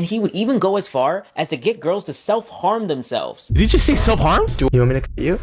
And he would even go as far as to get girls to self-harm themselves. Did he just say self-harm? Do you want me to cut you?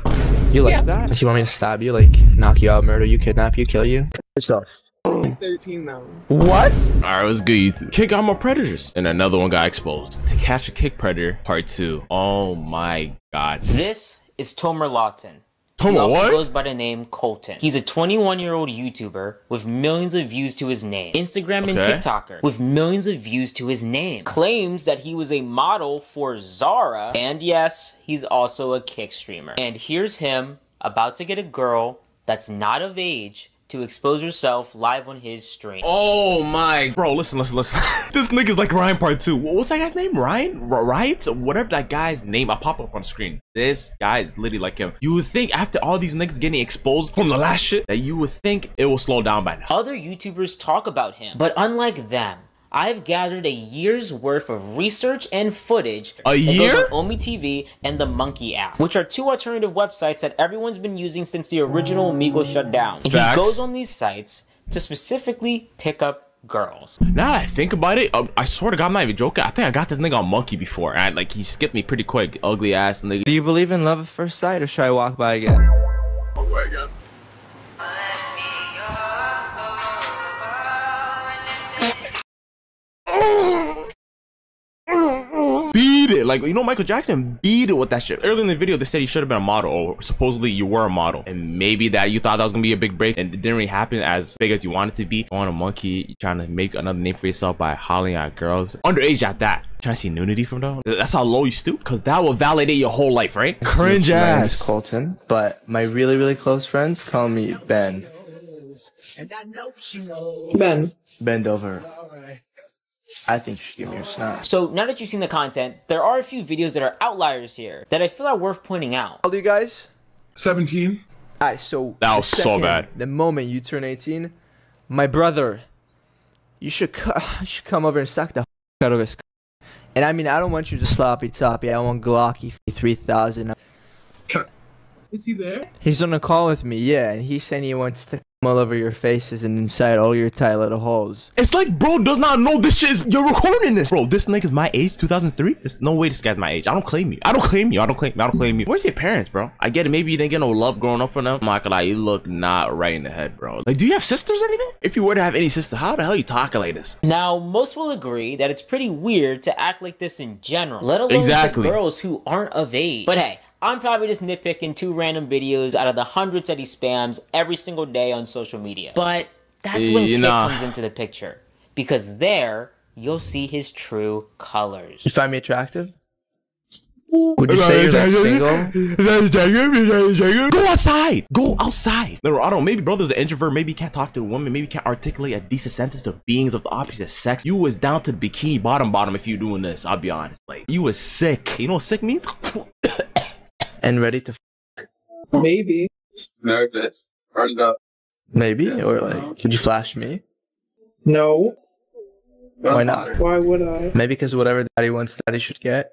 You like that? Do you want me to stab you, like knock you out, murder you, kidnap you, kill you? Yourself. 13 now. What? Alright, it was good, YouTube. Kick got more predators. And another one got exposed. To catch a kick predator, part two. Oh my god. This is Tomer Lawton. He also what? goes by the name Colton. He's a 21 year old YouTuber with millions of views to his name. Instagram and Okay. TikToker with millions of views to his name. Claims that he was a model for Zara. And yes, he's also a kick streamer. And here's him about to get a girl that's not of age to expose herself live on his stream. Oh my bro, listen, listen, listen. this nigga's like Ryan part two. What's that guy's name? Ryan? R- right? Whatever that guy's name, I pop up on screen. This guy is literally like him. You would think after all these niggas getting exposed from the last shit that you would think it will slow down by now. Other YouTubers talk about him, but unlike them, I've gathered a year's worth of research and footage. A that year? Goes OmeTV and the Monkey app, which are two alternative websites that everyone's been using since the original Omegle shut down. And Facts. he goes on these sites to specifically pick up girls. Now that I think about it, um, I swear to God, I'm not even joking. I think I got this nigga on Monkey before, and like he skipped me pretty quick. Ugly ass nigga. Do you believe in love at first sight, or should I walk by again? Walk away again. Beat it. Like, you know, Michael Jackson beat it with that shit. Early in the video, they said you should have been a model, or supposedly you were a model. And maybe that you thought that was gonna be a big break, and it didn't really happen as big as you wanted to be. On a monkey, you trying to make another name for yourself by hollering at girls. Underage at that. Trying to see nudity from them? That's how low you stoop? Because that will validate your whole life, right? Cringe ass. My name is ass. Colton, but my really, really close friends call me Ben. Ben. Bend over. I think you should give me a snap. So now that you've seen the content, there are a few videos that are outliers here that I feel are worth pointing out. How old are you guys? 17. Alright, so That the was so bad. The moment you turn 18, my brother, you should you should come over and suck the out of his. c- And I mean, I don't want you to sloppy toppy. I want Glocky 3000. Is he there? He's on a call with me, yeah, and he said he wants to come all over your faces and inside all your tight little holes. It's like bro does not know this shit is you're recording this. Bro, this nigga's my age, 2003. There's no way this guy's my age. I don't claim you. I don't claim you. I don't claim I don't claim you. Where's your parents, bro? I get it. Maybe you didn't get no love growing up from them. I'm not gonna lie, you look not right in the head, bro. Like, do you have sisters or anything? If you were to have any sister, how the hell you talking like this? Now, most will agree that it's pretty weird to act like this in general, let alone Exactly. to girls who aren't of age. But hey, I'm probably just nitpicking two random videos out of the hundreds that he spams every single day on social media. But that's when Eh, Kid nah. comes into the picture. Because there, you'll see his true colors. You find me attractive? Would you say you're like single? Go outside. Go outside. No, I don't. know. Maybe brother's an introvert. Maybe he can't talk to a woman. Maybe he can't articulate a decent sentence to beings of the opposite sex. You was down to the bikini bottom bottom if you doing this. I'll be honest. Like you was sick. You know what sick means? And ready to Maybe. Nervous. Turned up. maybe? Or like, could you flash me? No. Why not? Why would I? Maybe because whatever daddy wants, daddy should get.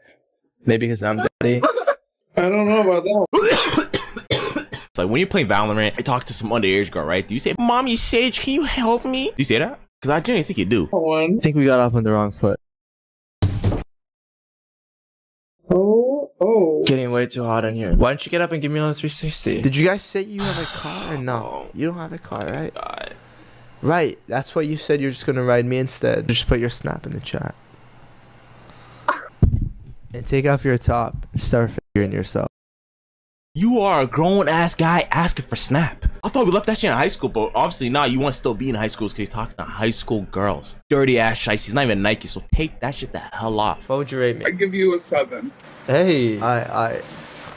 Maybe because I'm daddy. I don't know about that. It's like when you're playing Valorant, I talk to some underage girl, right? Do you say, "Mommy Sage, can you help me?" Do you say that? Because I genuinely think you do. One. I think we got off on the wrong foot. Oh, oh. Getting way too hot in here. Why don't you get up and give me another 360? Did you guys say you have a car or no? You don't have a car, right? God. Right. That's why you said. You're just gonna ride me instead. Just put your snap in the chat. And take off your top and start figuring yourself. You are a grown ass guy asking for snap. I thought we left that shit in high school, but obviously now you want to still be in high school because you're talking to high school girls. Dirty ass shites. He's not even Nike, so take that shit the hell off. What would you rate me? I give you a seven. Hey. I I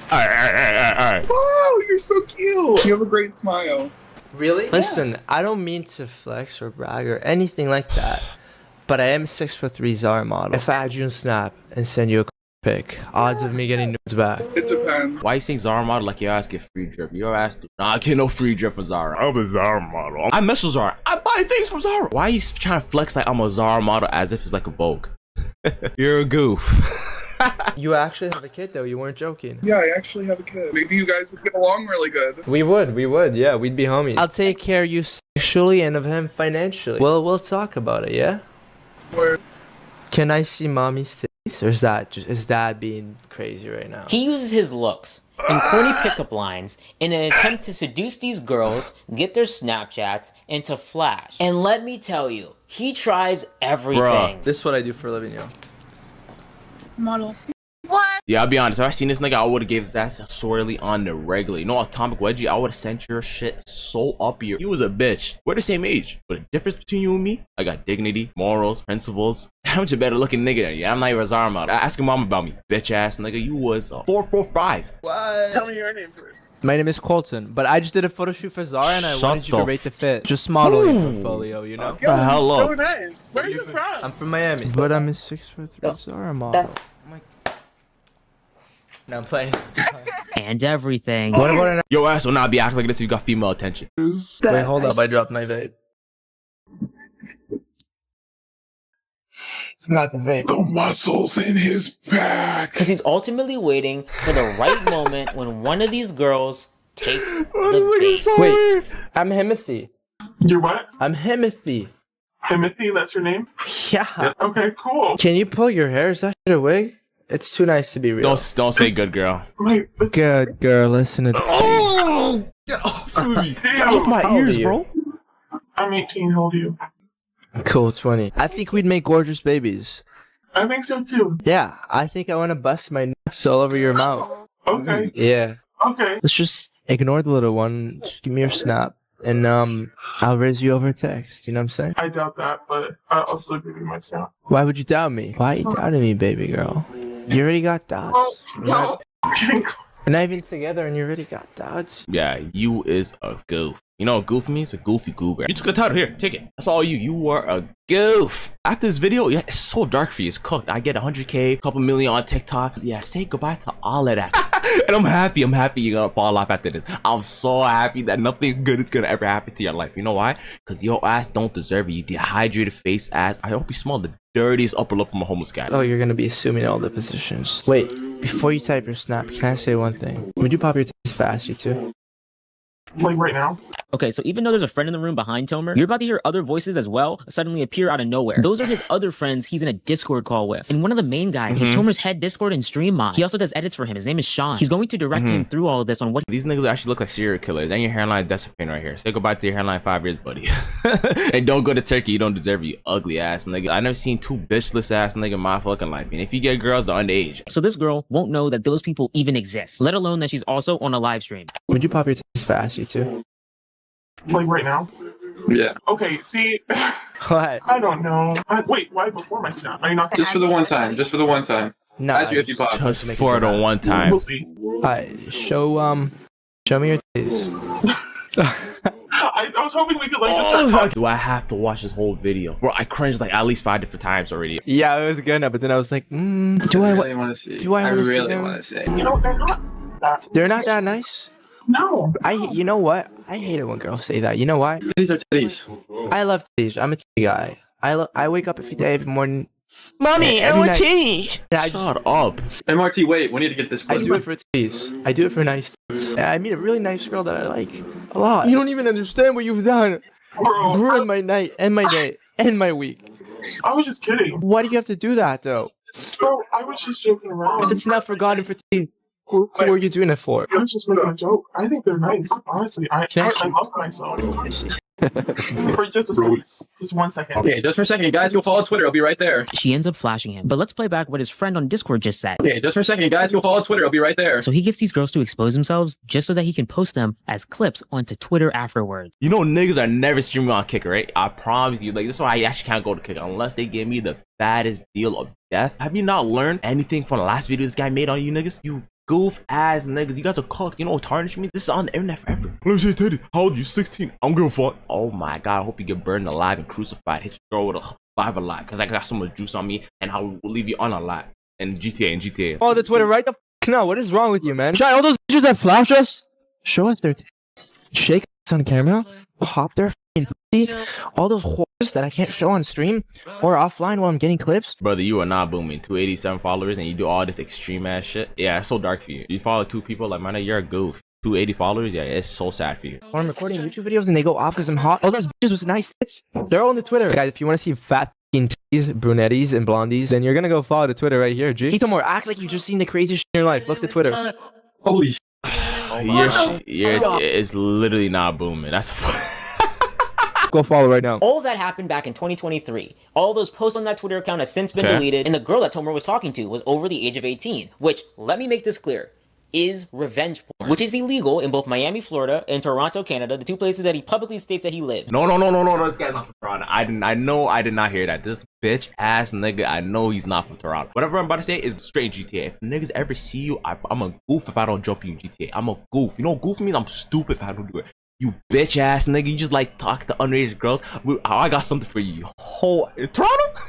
Alright, alright, alright, alright. Wow, you're so cute. You have a great smile. Really? Listen, I don't mean to flex or brag or anything like that, but I am a six foot three Zara model. If I add you on Snap and send you a pic, odds of me getting nudes back. It depends. Why you saying Zara model like your ass get free drip? Your ass do not get no free drip from Zara. I'm a Zara model. I mess with Zara. I buy things from Zara. Why are you trying to flex like I'm a Zara model as if it's like a Vogue? You're a goof. You actually have a kid though. You weren't joking. Yeah, I actually have a kid. Maybe you guys would get along really good. We would, we would, yeah, we'd be homies. I'll take care of you sexually and of him financially. Well, we'll talk about it, yeah? Where Can I see mommy's titties, or is that just is that being crazy right now? He uses his looks and corny pickup lines in an attempt to seduce these girls, get their Snapchats, and to flash. And let me tell you, he tries everything. This is what I do for a living, yo. Model. Yeah, I'll be honest. If I seen this nigga, I would have gave his ass sorely on the regular. You know, Atomic Wedgie, I would have sent your shit so up your. He was a bitch. We're the same age, but the difference between you and me, I got dignity, morals, principles. I'm just a better looking nigga than you. I'm not even Zarma. Ask your mom about me, bitch ass nigga. You was a four four five. Tell me your name first. My name is Colton, but I just did a photo shoot for Zara and I Shut wanted you to rate the fit. Just model your Ooh. portfolio, you know? The hell So nice. Where are you from? I'm from Miami. But I'm a six foot three Zara model. that's- I'm like... No, I'm playing. And everything. what about an... Your ass will not be acting like this if you got female attention. Wait, hold up. I dropped my vape. Not the vape. The muscles in his back. Because he's ultimately waiting for the right moment when one of these girls takes the bait. Wait, I'm Himothy. You're what? I'm Himothy. Timothy, that's your name? Yeah. Okay, cool. Can you pull your hair? Is that shit a wig? It's too nice to be real. Don't don't say good girl. Wait, Good girl, listen to Oh, get off of me. Get off my ears, bro. I'm 18. How old are you? Cool 20. I think we'd make gorgeous babies. I think so too. Yeah, I think I want to bust my nuts all over your mouth. Okay, Yeah. okay. Let's just ignore the little one. Just give me your snap. And um, I'll raise you over text. You know what I'm saying? I doubt that, but I also give you my snap. Why would you doubt me? Why you doubting me, baby girl? You already got doubts. We're not, We're not even together and you already got doubts. Yeah, you is a goof. You know what goof means? A goofy goober. You took a title here. Take it. That's all you. You are a goof. After this video, yeah, it's so dark for you. It's cooked. I get 100k, couple million on TikTok. Yeah, say goodbye to all of that. and I'm happy. I'm happy you're gonna fall off after this. I'm so happy that nothing good is gonna ever happen to your life. You know why? Because your ass don't deserve it. You dehydrated face ass. I hope you smell the dirtiest upper lip from a homeless guy. Oh, you're gonna be assuming all the positions. Wait, before you type your snap, can I say one thing? Would you pop your tits fast, you two? Like right now. Okay, so even though there's a friend in the room behind Tomer, you're about to hear other voices as well suddenly appear out of nowhere. Those are his other friends he's in a Discord call with. And one of the main guys is mm-hmm. Tomer's head Discord and stream mod. He also does edits for him. His name is Sean. He's going to direct him mm-hmm. through all of this on what These niggas actually look like serial killers. And your hairline is desecrating right here. Say goodbye to your hairline five years, buddy. and don't go to Turkey. You don't deserve it, you ugly ass nigga. I never seen two bitchless ass nigga in my fucking life. And if you get girls, they're underage. so this girl won't know that those people even exist, let alone that she's also on a live stream. Would you pop your tits fast, you two? Like right now. Yeah, Okay, see, What? I don't know. I, wait, why before my snap? Are you not just for the one time. Just for the one time. No. Add you if you pop. Just for the one time. We'll see. Alright, show um, show me your titties. I, I was hoping we could like just start. Do I have to watch this whole video? Bro, I cringed like at least five different times already. Yeah, it was good, enough, but then I was like, mm, do I I? really want to see. do I I really want to see. You know, they're not that. They're not that nice. No. I, you know what? I hate it when girls say that. You know why? These are titties. I love titties. I'm a titty guy. I lo- I wake up every day, every morning. Mommy, I want titties. I, Shut up. MRT, wait. We need to get this I do it for titties. I do it for nice titties. I meet a really nice girl that I like a lot. You don't even understand what you've done. Bro, Ruined my night and my day and my week. I was just kidding. Why do you have to do that though? Bro, I was just joking around. If it's not forgotten for titties, who, who are you doing it for? I was just making a joke. I think they're nice. Honestly, I, Can I I, I actually- love myself. For just a second. Just one second. Okay, just for a second, guys. Go follow Twitter. I'll be right there. She ends up flashing him. But let's play back what his friend on Discord just said. Okay, just for a second, guys. Go follow Twitter. I'll be right there. So he gets these girls to expose themselves just so that he can post them as clips onto Twitter afterwards. You know niggas are never streaming on Kicker, right? I promise you. Like this is why I actually can't go to Kicker unless they give me the baddest deal of death. Have you not learned anything from the last video this guy made on you niggas? You goof ass niggas. You guys are cooked. You know what tarnish me? This is on the internet forever. Let me see Teddy. How old are you? 16. I'm gonna fuck. Oh my god, I hope you get burned alive and crucified. Hit your girl with a five alive. Cause I got so much juice on me and I will leave you on a unalive. And GTA and GTA. Oh, the Twitter right the f- now. What is wrong with you, man? Try all those bitches that flash us. Show us their tits. Shake us on camera. Pop their f***ing pussy. All those whores that I can't show on stream or offline while I'm getting clips. Brother, you are not booming. 287 followers and you do all this extreme ass shit. Yeah, it's so dark for you. You follow two people like, man, you're a goof. 280 followers, yeah, it's so sad for you. Or I'm recording YouTube videos and they go off because I'm hot. All those bitches with nice tits. They're all on the Twitter. Guys, if you want to see fat fucking titties, brunettis, and blondies, then you're gonna go follow the Twitter right here, G. Kitomore, act like you've just seen the craziest shit in your life. Look at Twitter. Holy sh- your sh- your, it's literally not booming. That's a Go follow right now. All of that happened back in 2023. All those posts on that Twitter account has since been Okay. deleted, and the girl that Tomer was talking to was over the age of 18, which, let me make this clear, is revenge porn, which is illegal in both Miami, Florida, and Toronto, Canada, the two places that he publicly states that he lived. No, no, no, no, no, no. This guy's not from Toronto. I didn't. I know. I did not hear that. This bitch ass nigga. I know he's not from Toronto. Whatever I'm about to say is straight GTA. If niggas ever see you, I, I'm a goof if I don't jump you in GTA. I'm a goof. You know, goof means I'm stupid if I don't do it. You bitch ass nigga. You just like talk to underage girls. We- I got something for you. Whole Toronto.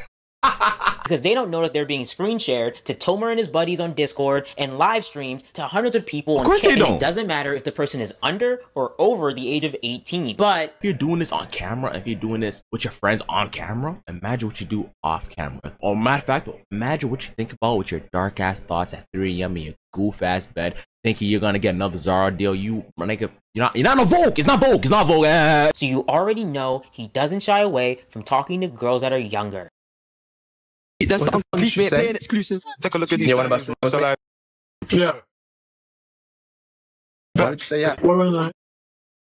Because they don't know that they're being screen shared to Tomer and his buddies on Discord and live streamed to hundreds of people on course Ca- they don't. It doesn't matter if the person is under or over the age of 18. But If you're doing this on camera, if you're doing this with your friends on camera, imagine what you do off camera. Or matter of fact, imagine what you think about with your dark ass thoughts at 3 a.m. in your goof ass bed, thinking you're gonna get another Zara deal. You nigga, you're not you're not no Vogue. It's not Vogue. It's not Vogue. So you already know he doesn't shy away from talking to girls that are younger. That's What the something fuck did you play, say? play an exclusive. Take a look at these. Yeah, what about So like, Yeah. Why did you say yeah? Where was I?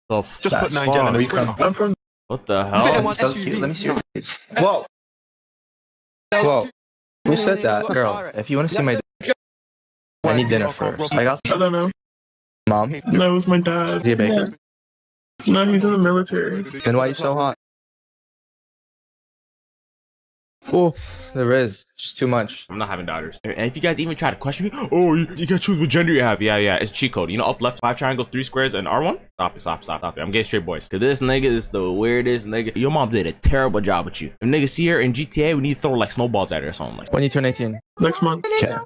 The just put nine Fuck. gel in Where the you from? I'm from. what the hell? so cute. Let me see your face. Whoa. Whoa. Who said that? Girl, if you want to see my dick, I need dinner first. I got I don't know. mom. No, it was my Is dad. he a baker? No, he's in the military. Then why are you so hot? Oof, there is. It's too much. I'm not having daughters. And if you guys even try to question me, oh, you, you can choose what gender you have. Yeah, yeah, it's cheat code. You know, up left, five triangles, three squares, and R1. Stop it, stop, stop, stop it. I'm getting straight boys. Cause this nigga is the weirdest nigga. Your mom did a terrible job with you. If niggas see her in GTA, we need to throw like snowballs at her or something like. When you turn 18? Next month. Okay.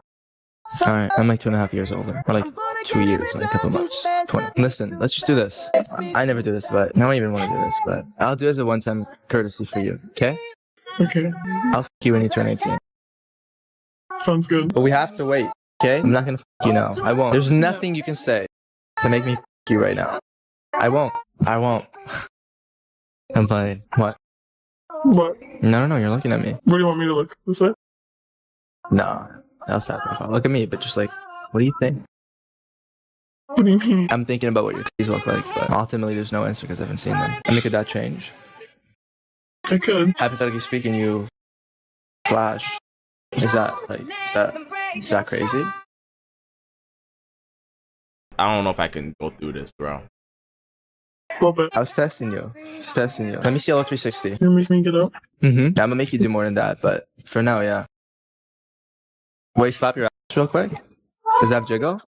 Alright, I'm like two and a half years older. Or like two years, like a couple months. 20. Listen, let's just do this. I never do this, but I don't even want to do this, but I'll do it as a one time courtesy for you, okay? Okay. I'll f you when you turn 18. Sounds good. But we have to wait, okay? I'm not gonna f you now. I won't. There's nothing you can say to make me f you right now. I won't. I won't. I'm playing. What? What? No, no, no, you're looking at me. Where do you want me to look? This way? No, that's not profile. Look at me, but just like, what do you think? What do you mean? I'm thinking about what your titties look like, but ultimately there's no answer because I haven't seen them. I make that change. I could. Hypothetically speaking, you flash. Is that like is that is that crazy? I don't know if I can go through this, bro. A little. I was testing you. Just testing you. Let me see all 360. You make me get up? Mm-hmm. I'm gonna make you do more than that, but for now, yeah. Wait, slap your ass real quick. Does that jiggle?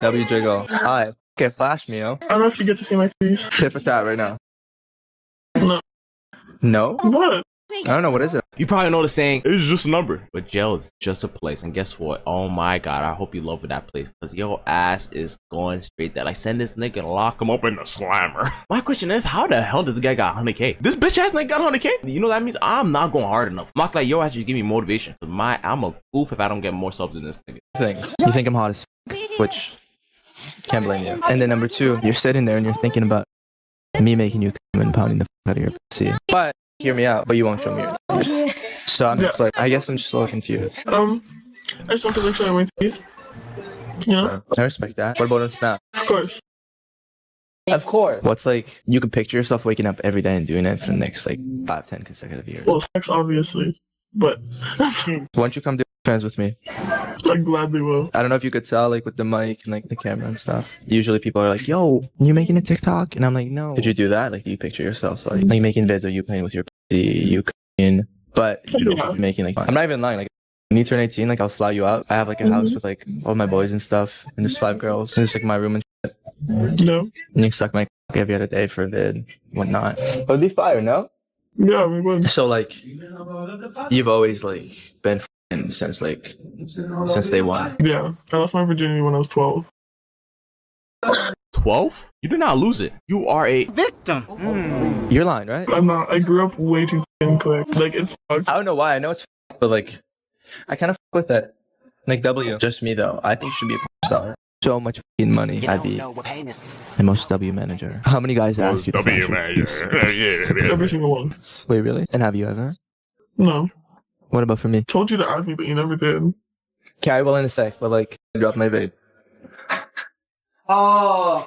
W jiggle. Alright. Okay, flash me, yo. I don't know if you get to see my face. Tip for tat right now. No. No? What? I don't know. What is it? You probably know the saying, it's just a number. But jail is just a place. And guess what? Oh my god, I hope you love that place. Because your ass is going straight there. Like, send this nigga and lock him up in the slammer. my question is, how the hell does this guy got 100k? This bitch ass nigga got 100k? You know that means I'm not going hard enough. I'm like, yo, ass just give me motivation. My, I'm a goof if I don't get more subs than this nigga. Things. You think I'm hot as f- which can't blame you. And then number two, you're sitting there and you're thinking about me making you come and pounding the f- out of your pussy. But hear me out. But you won't show me your titties. So I'm just like, I guess I'm just a little confused. Um, I just don't feel like showing my face. You know? I respect that. What about on Snap? Of course. Of course. What's like you can picture yourself waking up every day and doing it for the next like five, ten consecutive years. Well, sex, obviously. But Why don't you come do fans with me? I gladly will. I don't know if you could tell like with the mic and like the camera and stuff. Usually people are like, "Yo, you making a TikTok?" And I'm like, "No." Did you do that? Like, do you picture yourself like, mm-hmm. like making vids of you playing with your pussy, you cooking, but you know, Yeah. making like I'm not even lying. Like, when you turn 18, like I'll fly you out. I have like a house mm-hmm. with like all my boys and stuff, and there's five girls. And it's like my room and shit. No? and you suck my cock every other day for a vid, whatnot. But it'd be fire, no? Yeah, we would. So like, you've always like been f***ing since like since they one. Yeah. I lost my virginity when I was 12. 12? You did not lose it. You are a victim. Mm. You're lying, right? I'm not. I grew up way too f***ing quick. Like, it's fucked. I don't know why. I know it's f- but like, I kind of f- with it. Like W. Just me though. I think you should be a porn star. So much f***ing money. I'd be the most W manager. How many guys ask you to flash your piece? Every single one. Wait, really? And have you ever? No. What about for me? Told you to add me, but you never did. Okay, I will in a sec, but like, I dropped my vape. Oh.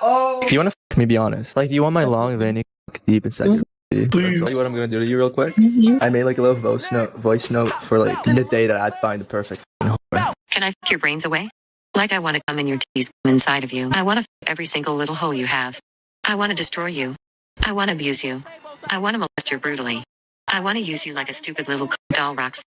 Oh. Do you want to f- me be honest? Like, do you want my long veiny f- deep inside your pussy? Please. Tell you what I'm gonna do to you real quick. Mm-hmm. I made like a little voice note, voice note for like the day that I'd find the perfect f***ing whore. Can I f your brains away? Like I want to come in your titties come inside of you. I want to f every single little hole you have. I want to destroy you. I want to abuse you. I want to molest you brutally. I want to use you like a stupid little doll rocks.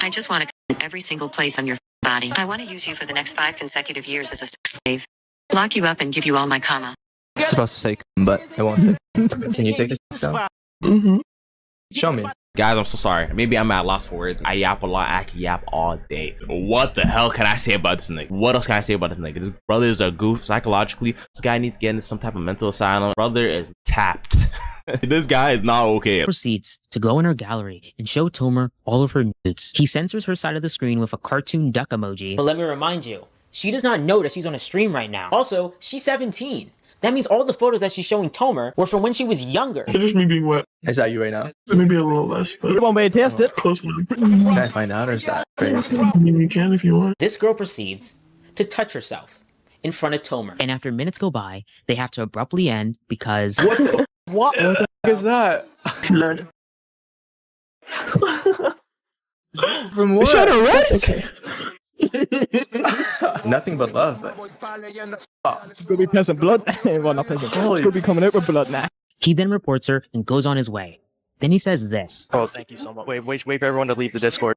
I just want to come in every single place on your body. I want to use you for the next five consecutive years as a sex slave. Lock you up and give you all my comma. It's supposed to say, c- but I won't say. Can you take the down? Mm-hmm. Show me. Guys, I'm so sorry. Maybe I'm at loss for words. I yap a lot. I can yap all day. What the hell can I say about this nigga? What else can I say about this nigga? This brother is a goof psychologically. This guy needs to get into some type of mental asylum. Brother is tapped. this guy is not okay. proceeds to go in her gallery and show Tomer all of her nudes. He censors her side of the screen with a cartoon duck emoji. But let me remind you, she does not know that she's on a stream right now. Also, she's 17. That means all the photos that she's showing Tomer were from when she was younger. It's just me being wet. Is that you right now? Maybe a little less, but Come on, babe, test it. close enough. Can I find out or is that crazy? I mean, you can if you want. This girl proceeds to touch herself in front of Tomer. And after minutes go by, they have to abruptly end because What? What the f- is that? Blood. From what? Shut her Reddit? Okay. Nothing but love. Could be peasant blood. well, not peasant. Could be coming out with blood now. he then reports her and goes on his way. Then he says this. Oh, thank you so much. Wait, wait, wait for everyone to leave the Discord.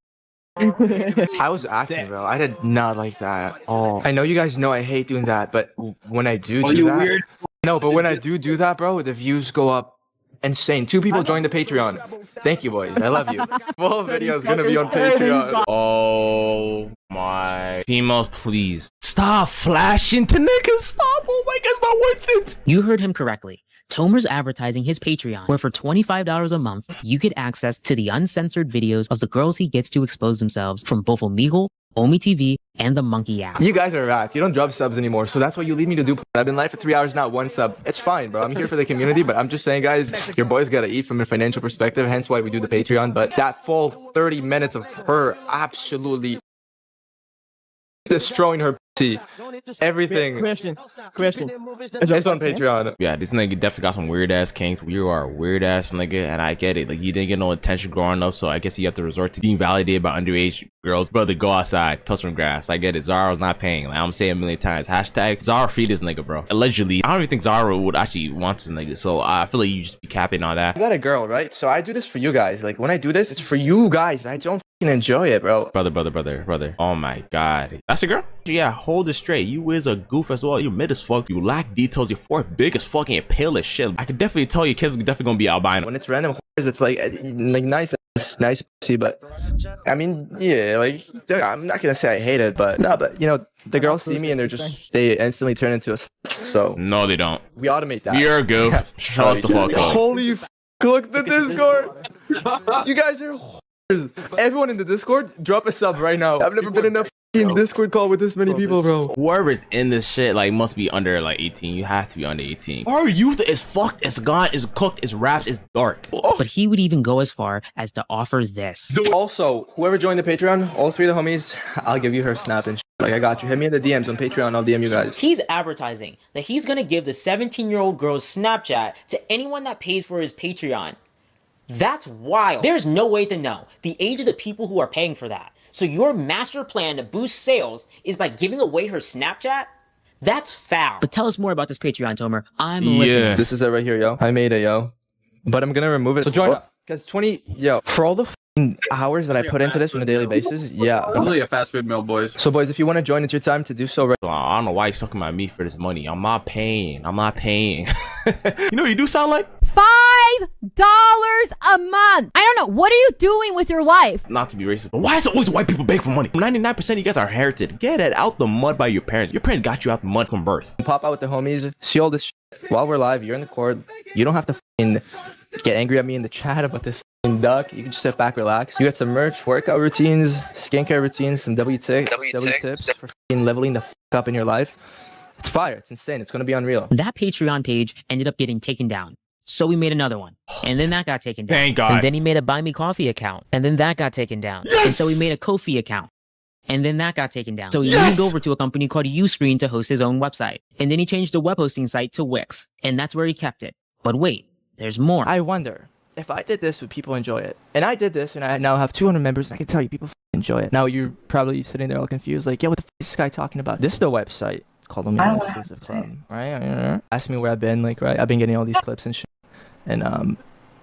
I was acting, bro. I did not like that at all. I know you guys know I hate doing that, but when I do do that, no, but when I do do that, bro, the views go up insane. Two people joined the Patreon. Thank you, boys. I love you. Full video is gonna be on Patreon. Oh my. Females, please. Stop flashing to niggas. Stop. Oh my god, it's not worth it. You heard him correctly. Tomer's advertising his Patreon, where for $25 a month, you get access to the uncensored videos of the girls he gets to expose themselves from both Omegle, OmeTV, and the Monkey app. You guys are rats. You don't drop subs anymore, so that's why you leave me to do. I've been live for three hours, not one sub. It's fine, bro. I'm here for the community, but I'm just saying, guys, your boys gotta eat from a financial perspective. Hence why we do the Patreon. But that full 30 minutes of her absolutely destroying her pussy, everything. Question. Question. It's on Patreon. Yeah, this nigga definitely got some weird ass kinks. You are a weird ass nigga, and I get it. Like you didn't get no attention growing up, so I guess you have to resort to being validated by underage girls. Brother, go outside, touch some grass. I get it. Zara's not paying. Like I'm saying a million times. Hashtag Zara free this nigga, bro. Allegedly, I don't even think Zara would actually want this nigga. So I feel like you just be capping on that. I got a girl, right? So I do this for you guys. Like when I do this, it's for you guys. I don't fucking enjoy it, bro. Brother, brother, brother, brother. Oh my god. That's a girl? Yeah, hold it straight. You is a goof as well. You mid as fuck. You lack details. You're fourth big as fucking pale as shit. I could definitely tell your kids are definitely gonna be albino. When it's random whores, it's like uh, like nice, nice pussy, but I mean, yeah, like I'm not gonna say I hate it, but no, but you know, the girls see me and they're just they instantly turn into a. s- So No, they don't. we automate that. You're a goof. Shut the fuck up. Holy f- look at the Discord. you guys are whores. Everyone in the Discord, drop a sub right now. I've never been in a fucking Discord call with this many people, bro. Whoever's in this shit like must be under like 18. You have to be under 18. Our youth is fucked, it's gone, it's cooked, it's wrapped, it's dark. Oh. But he would even go as far as to offer this. Also, whoever joined the Patreon, all three of the homies, I'll give you her snap and sh- like I got you. Hit me in the DMs on Patreon. I'll DM you guys. He's advertising that he's gonna give the 17 year old girl's Snapchat to anyone that pays for his Patreon. That's wild. There's no way to know the age of the people who are paying for that. So your master plan to boost sales is by giving away her Snapchat? That's foul. But tell us more about this Patreon, Tomer. I'm listening. Yeah. This is it right here, yo. I made it, yo. But I'm gonna remove it. So join oh. up. Because 20, yo, for all the f***ing hours that I put into this on a daily basis, yeah. It's really a fast food meal, boys. So, boys, if you want to join, it's your time to do so right I don't know why you're sucking my meat for this money. I'm not paying. I'm not paying. you know what you do sound like? Five dollars a month. I don't know. What are you doing with your life? Not to be racist, but why is it always white people beg for money? 99% of you guys are inherited. Get it out the mud by your parents. Your parents got you out the mud from birth. Pop out with the homies. See all this while we're live. You're in the court. You don't have to get angry at me in the chat about this duck. You can just sit back, relax. You got some merch, workout routines, skincare routines, some W tips, W tips for leveling the f- up in your life. It's fire. It's insane. It's gonna be unreal. That Patreon page ended up getting taken down. So we made another one. And then that got taken down. Thank God. And then he made a Buy Me Coffee account. And then that got taken down. Yes! And so he made a Ko-fi account. And then that got taken down. So he Yes! moved over to a company called Uscreen to host his own website. And then he changed the web hosting site to Wix. And that's where he kept it. But wait, there's more. I wonder if I did this, would people enjoy it? And I did this, and I now have 200 members. And I can tell you, people f- enjoy it. Now you're probably sitting there all confused, like, yeah, what the f- is this guy talking about? This is the website. It's called Omega Exclusive Club, right? Ask me where I've been, like, right? I've been getting all these clips and shit. And um,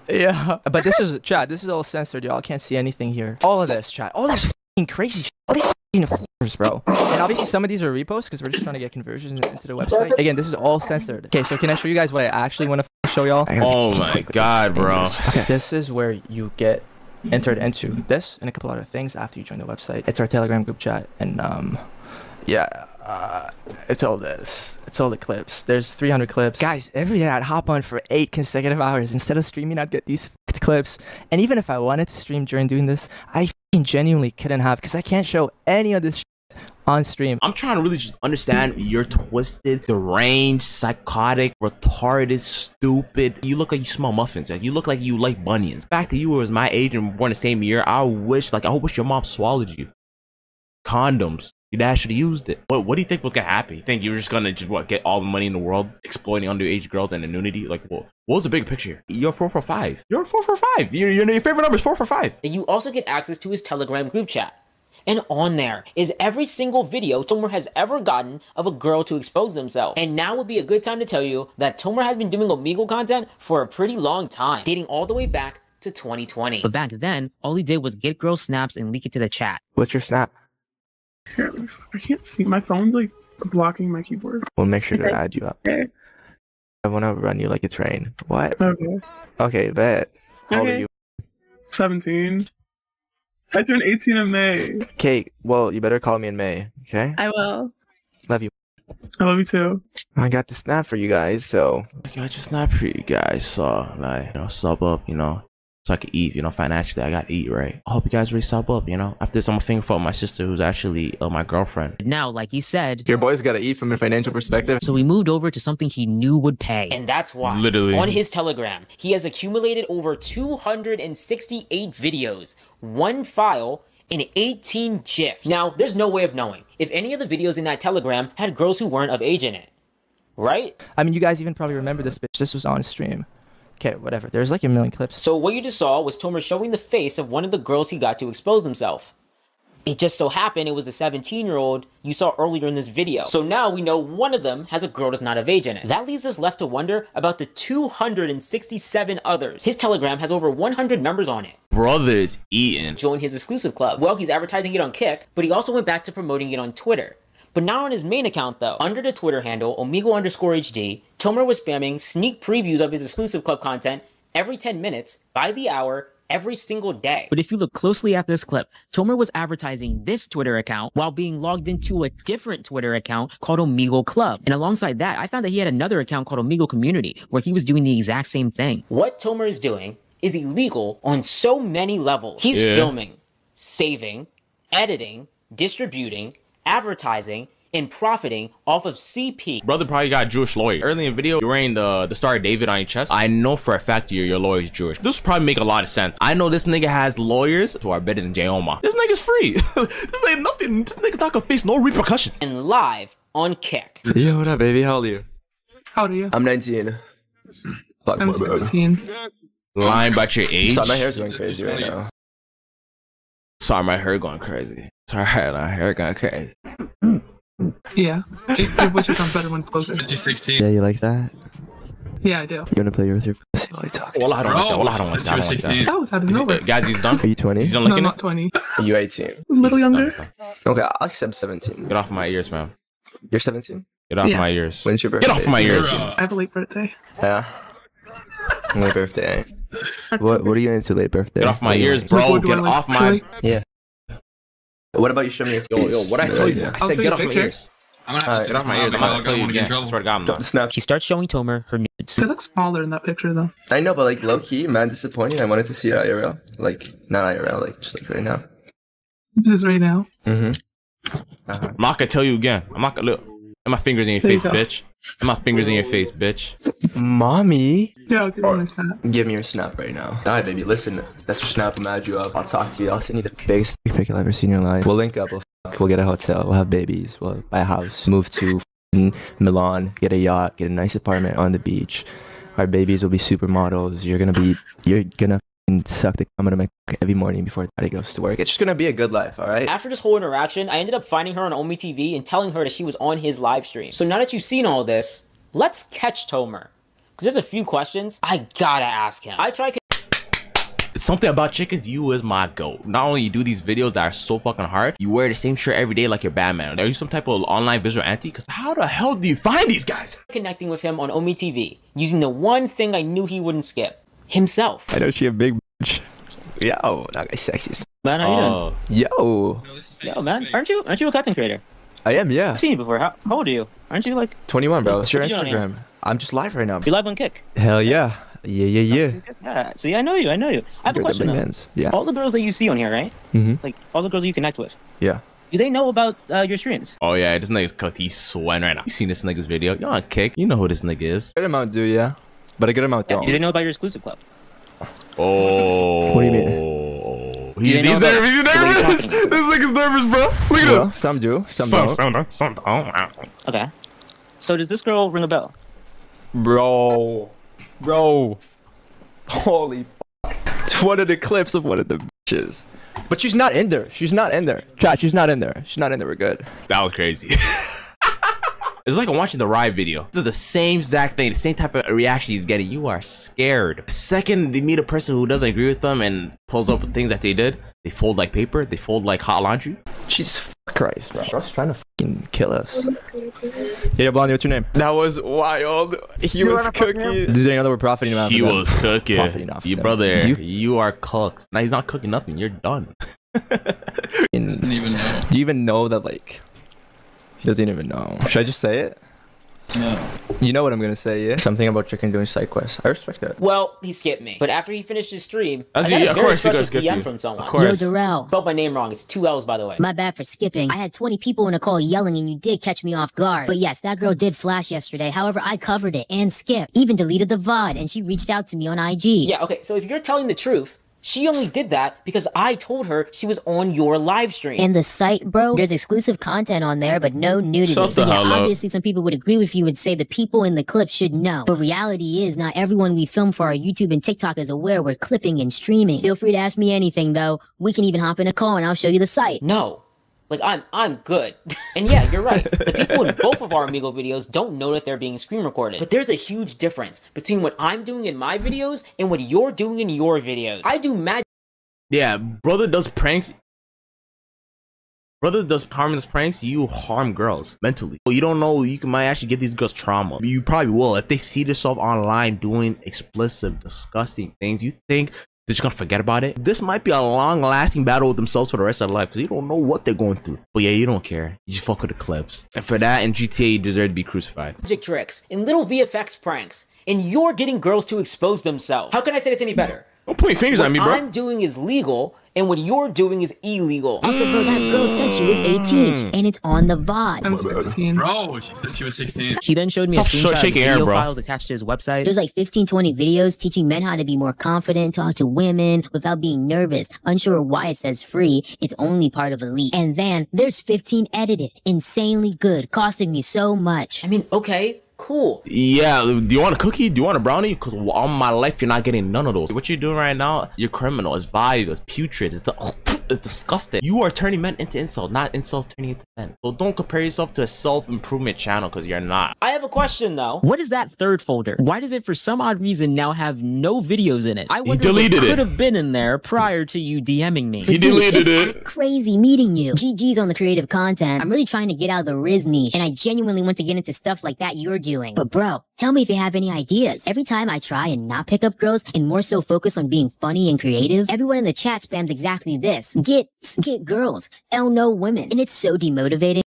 yeah. But this is chat. This is all censored, y'all. Can't see anything here. All of this chat. All this f***ing crazy shit. All these f***ing f***ers, bro. And obviously some of these are reposts because we're just trying to get conversions into the website. Again, this is all censored. Okay, so can I show you guys what I actually want to show y'all? Oh my God, bro. Okay, this is where you get entered into this and a couple other things after you join the website. It's our Telegram group chat, and um, yeah, uh, it's all this. It's all the clips. There's 300 clips. Guys, every day I'd hop on for eight consecutive hours. Instead of streaming, I'd get these f***ed clips. And even if I wanted to stream during doing this, I f***ing genuinely couldn't have because I can't show any of this shit on stream. I'm trying to really just understand you're twisted, deranged, psychotic, retarded, stupid. You look like you smell muffins. Like you look like you like bunions. The fact that you was my age and born the same year, I wish like I wish your mom swallowed you. Condoms. Your dad should have used it. What What do you think was gonna happen? You think you were just gonna just what get all the money in the world exploiting underage girls and nudity? Like what? What was the big picture? here? You're four for five. You're four for five. Your your, your favorite number is four for five. And you also get access to his Telegram group chat. And on there is every single video Tomer has ever gotten of a girl to expose themselves. And now would be a good time to tell you that Tomer has been doing Omegle content for a pretty long time, dating all the way back to 2020. But back then, all he did was get girl snaps and leak it to the chat. What's your snap? Here, I can't see. My phone's like blocking my keyboard. We'll make sure to Okay. add you up. Okay. I want to run you like a train. What? Okay. Okay, bet. How old are you? 17. I turned 18 in May. Okay, well, you better call me in May, okay? I will. Love you. I love you too. I got the snap for you guys, so. I got your snap for you guys. So like, you know, sub up, you know, so I could eat. You know, financially, I got to eat right. I hope you guys really sub up. You know, after this, I'm a finger for my sister, who's actually uh, my girlfriend. Now, like he said, Your boy's got to eat from a financial perspective. so we moved over to something he knew would pay. And that's why, Literally. on his Telegram, he has accumulated over 268 videos, one file, and 18 GIFs. Now, there's no way of knowing if any of the videos in that Telegram had girls who weren't of age in it. Right? I mean, you guys even probably remember this bitch. This was on stream. Okay, whatever. There's like a million clips. So what you just saw was Tomer showing the face of one of the girls he got to expose himself. It just so happened it was a 17 year old you saw earlier in this video. So now we know one of them has a girl that's not of age in it. That leaves us left to wonder about the 267 others. His Telegram has over 100 members on it. Brothers eating. Join his exclusive club. Well, he's advertising it on Kick, but he also went back to promoting it on Twitter. But not on his main account though. Under the Twitter handle, Omigo underscore HD, Tomer was spamming sneak previews of his exclusive club content every 10 minutes, by the hour, every single day. But if you look closely at this clip, Tomer was advertising this Twitter account while being logged into a different Twitter account called Omigo Club. And alongside that, I found that he had another account called Omigo Community where he was doing the exact same thing. What Tomer is doing is illegal on so many levels. He's Yeah. filming, saving, editing, distributing, advertising, and profiting off of CP. Brother probably got a Jewish lawyer. Early in the video, you're wearing the, the Star of David on your chest. I know for a fact your, your lawyer is Jewish. This would probably make a lot of sense. I know this nigga has lawyers who are better than Jayoma. This nigga's free. this nigga nothing. This nigga's not gonna face no repercussions. And live on Kick. Yo, what up, baby? How old are you? How old are you? I'm 19. Fuck, I'm my bad. 16. Lying about your age. Sorry, my hair's going crazy right now. Sorry, my hair going crazy. Sorry, my hair going crazy. Yeah. It, it wishes sounds better when it's closer. Yeah, you like that? Yeah, I do. You wanna play with your pussy while I talk? Oh, well, I don't like that. Well, I don't like that. I don't like that. That was out of Is nowhere. it- uh, guys, he's done. Are you 20? He's done No, not it. 20. Are you 18? A little younger. Okay, I'll accept 17. Get off my ears, man. You're 17? Get off Yeah. my ears. When's your birthday? Get off my ears. I have a late birthday. Yeah. late birthday. What What are you into late birthday? Get off my What do you ears, bro. What do I Get off my. Yeah. What about you show me your Yo, yo, what I tell you? I said get off my picture. ears. I'm gonna Alright, get off my ears. I'm not tell you again. I swear to God, I'm Drop not. snap. She starts showing Tomer her nudes. She looks smaller in that picture though. I know, but like low key, man, disappointing. I wanted to see it IRL. Like not IRL, like just like right now. This is right now. Mm-hmm. Uh-huh. I'm not gonna tell you again. I'm not gonna look. And my fingers in your There face, go. bitch. And my fingers in your face, bitch. Mommy? Yeah, give you my snap. Give me your snap right now. Alright, baby, listen. That's your snap. I'm add you up. I'll talk to you. I'll send you the biggest dick pic you'll ever see in your life. We'll link up. We'll, fuck, we'll get a hotel. We'll have babies. We'll buy a house. Move to f***ing Milan. Get a yacht. Get a nice apartment on the beach. Our babies will be supermodels. You're gonna be. You're gonna f***ing suck the cum out of my every morning before daddy goes to work. It's just gonna be a good life, alright? After this whole interaction, I ended up finding her on OmeTV and telling her that she was on his live stream. So now that you've seen all this, let's catch Tomer. Because there's a few questions I gotta ask him. I tried Something about chickens, you is my goat. Not only you do these videos that are so fucking hard, you wear the same shirt every day like you're Batman. Are you some type of online visual anti? Because how the hell do you find these guys? connecting with him on OmeTV using the one thing I knew he wouldn't skip himself. I know she a big bitch. Yo, that guy's sexy as Man, how you doing? Yo. Yo, man, aren't you aren't you a content creator? I am, yeah. I've seen you before. How, how old are you? Aren't you like 21, bro. It's your What you doing Instagram. I'm just live right now. you live on Kick? Hell yeah. Yeah, yeah, yeah. Yeah. See, I know you. I know you. I have a You're the question though. Yeah. All the girls that you see on here, right? Mm-hmm. Like all the girls that you connect with. Yeah. Do they know about uh, your streams? Oh yeah, this nigga's cooked. He's sweating right now. You seen this nigga's video? You on kick? You know who this nigga is. Good amount do, yeah. But a good amount Yeah. don't. Do they know about your exclusive club? Oh. What do you mean? Do He's, he's nervous. He's what are you nervous. talking This nigga's nervous, bro. Look at Well, him. some do, some, Some, don't. some, don't, some don't. Okay. So does this girl ring a bell? Bro. Bro. Holy fuck. It's one of the clips of one of the bitches. But she's not in there. She's not in there. Chat, she's not in there. She's not in there. We're good. That was crazy. it's like I'm watching the ride video. This is the same exact thing, the same type of reaction he's getting. You are scared. Second, they meet a person who doesn't agree with them and pulls up things that they did. They fold like paper. They fold like hot laundry. Jesus Christ, bro. Bro's trying to fucking kill us. Yeah, Blondie, what's your name? That was wild. He was cooking. Did they know that we're profiting off He of was cooking. Profiting off You of them. brother, you, you, are cooked. Now he's not cooking nothing. You're done. doesn't even know. Do you even know that, like, he doesn't even know? Should I just say it? No. You know what I'm gonna say, yeah? Something about chicken doing side quests. I respect that. Well, he skipped me. But after he finished his stream, That's I got it, a of very course he special goes skip DM you. from someone. Of course. Yo, Darrell. Spelled my name wrong. It's two L's, by the way. My bad for skipping. I had 20 people in a call yelling and you did catch me off guard. But yes, that girl did flash yesterday. However, I covered it and skipped. Even deleted the VOD and she reached out to me on IG. Yeah, okay, so if you're telling the truth, she only did that because I told her she was on your live stream. And the site, bro, there's exclusive content on there, but no nudity. Shut so the yeah, hell up. obviously some people would agree with you and say the people in the clip should know. But reality is not everyone we film for our YouTube and TikTok is aware we're clipping and streaming. Feel free to ask me anything though. We can even hop in a call and I'll show you the site. No. Like I'm I'm good. And yeah, you're right. The people in both of our Amigo videos don't know that they're being screen recorded. But there's a huge difference between what I'm doing in my videos and what you're doing in your videos. I do magic Yeah, brother does pranks. Brother does harmless pranks. You harm girls mentally. You don't know. You can, might actually give these girls trauma. You probably will if they see themselves online doing explicit, disgusting things. You think they're just gonna forget about it? This might be a long-lasting battle with themselves for the rest of their life because you don't know what they're going through. But yeah, you don't care. You just fuck with the clips. And for that, in GTA, you deserve to be crucified. Magic tricks and little VFX pranks. And you're getting girls to expose themselves. How can I say this any better? Don't point fingers what at me, bro. I'm doing is legal, and what you're doing is illegal. Also, bro, that girl said she was mm. 18 and it's on the VOD. I'm 16. Bro, she said she was 16. He then showed me a Stop sh- screenshot of shaking video air, bro. files attached to his website. There's like 15, 20 videos teaching men how to be more confident, talk to women without being nervous, unsure why it says free. It's only part of elite. And then there's 15 edited, insanely good, costing me so much. I mean, okay, cool. Yeah, do you want a cookie? Do you want a brownie? Because all my life, you're not getting none of those. What you're doing right now, you're criminal. It's vile. It's putrid. It's, it's disgusting. You are turning men into insults, not insults turning into men. So don't compare yourself to a self-improvement channel because you're not. I have a question though. What is that third folder? Why does it, for some odd reason, now have no videos in it? I wonder deleted what it. could have been in there prior to you DMing me. He Dude, deleted it's it. crazy meeting you. GG's on the creative content. I'm really trying to get out of the Rizz niche, and I genuinely want to get into stuff like that you're doing. But bro, tell me if you have any ideas. Every time I try and not pick up girls and more so focus on being funny and creative, everyone in the chat spams exactly this. Get, get girls. L no women. And it's so demotivating.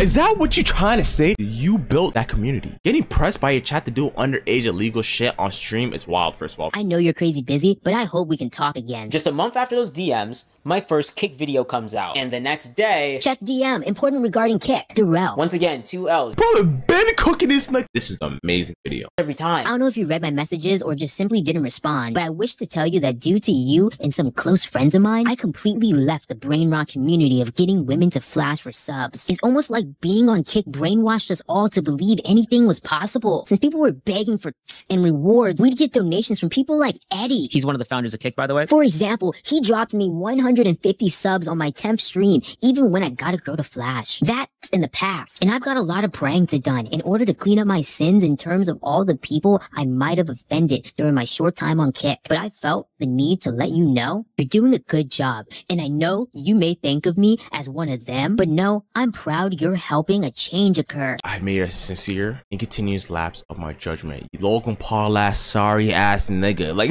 Is that what you're trying to say? You built that community. Getting pressed by your chat to do underage illegal shit on stream is wild, first of all. I know you're crazy busy, but I hope we can talk again. Just a month after those DMs, my first kick video comes out. And the next day, Check DM, important regarding kick. Darrell. once again, two L's. Bro, Ben cooking this like this is an amazing video. Every time. I don't know if you read my messages or just simply didn't respond, but I wish to tell you that due to you and some close friends of mine, I completely left the brain rock community of getting women to flash for subs. It's almost like being on Kick brainwashed us all to believe anything was possible. Since people were begging for tss and rewards, we'd get donations from people like Eddie. He's one of the founders of Kick, by the way. For example, he dropped me 150 subs on my 10th stream, even when I got a girl to flash. That's in the past. And I've got a lot of praying to done in order to clean up my sins in terms of all the people I might have offended during my short time on Kick. But I felt the need to let you know you're doing a good job. And I know you may think of me as one of them, but no, I'm proud you're helping a change occur. I made a sincere and continuous lapse of my judgment. You Logan Paul ass sorry ass nigga. Like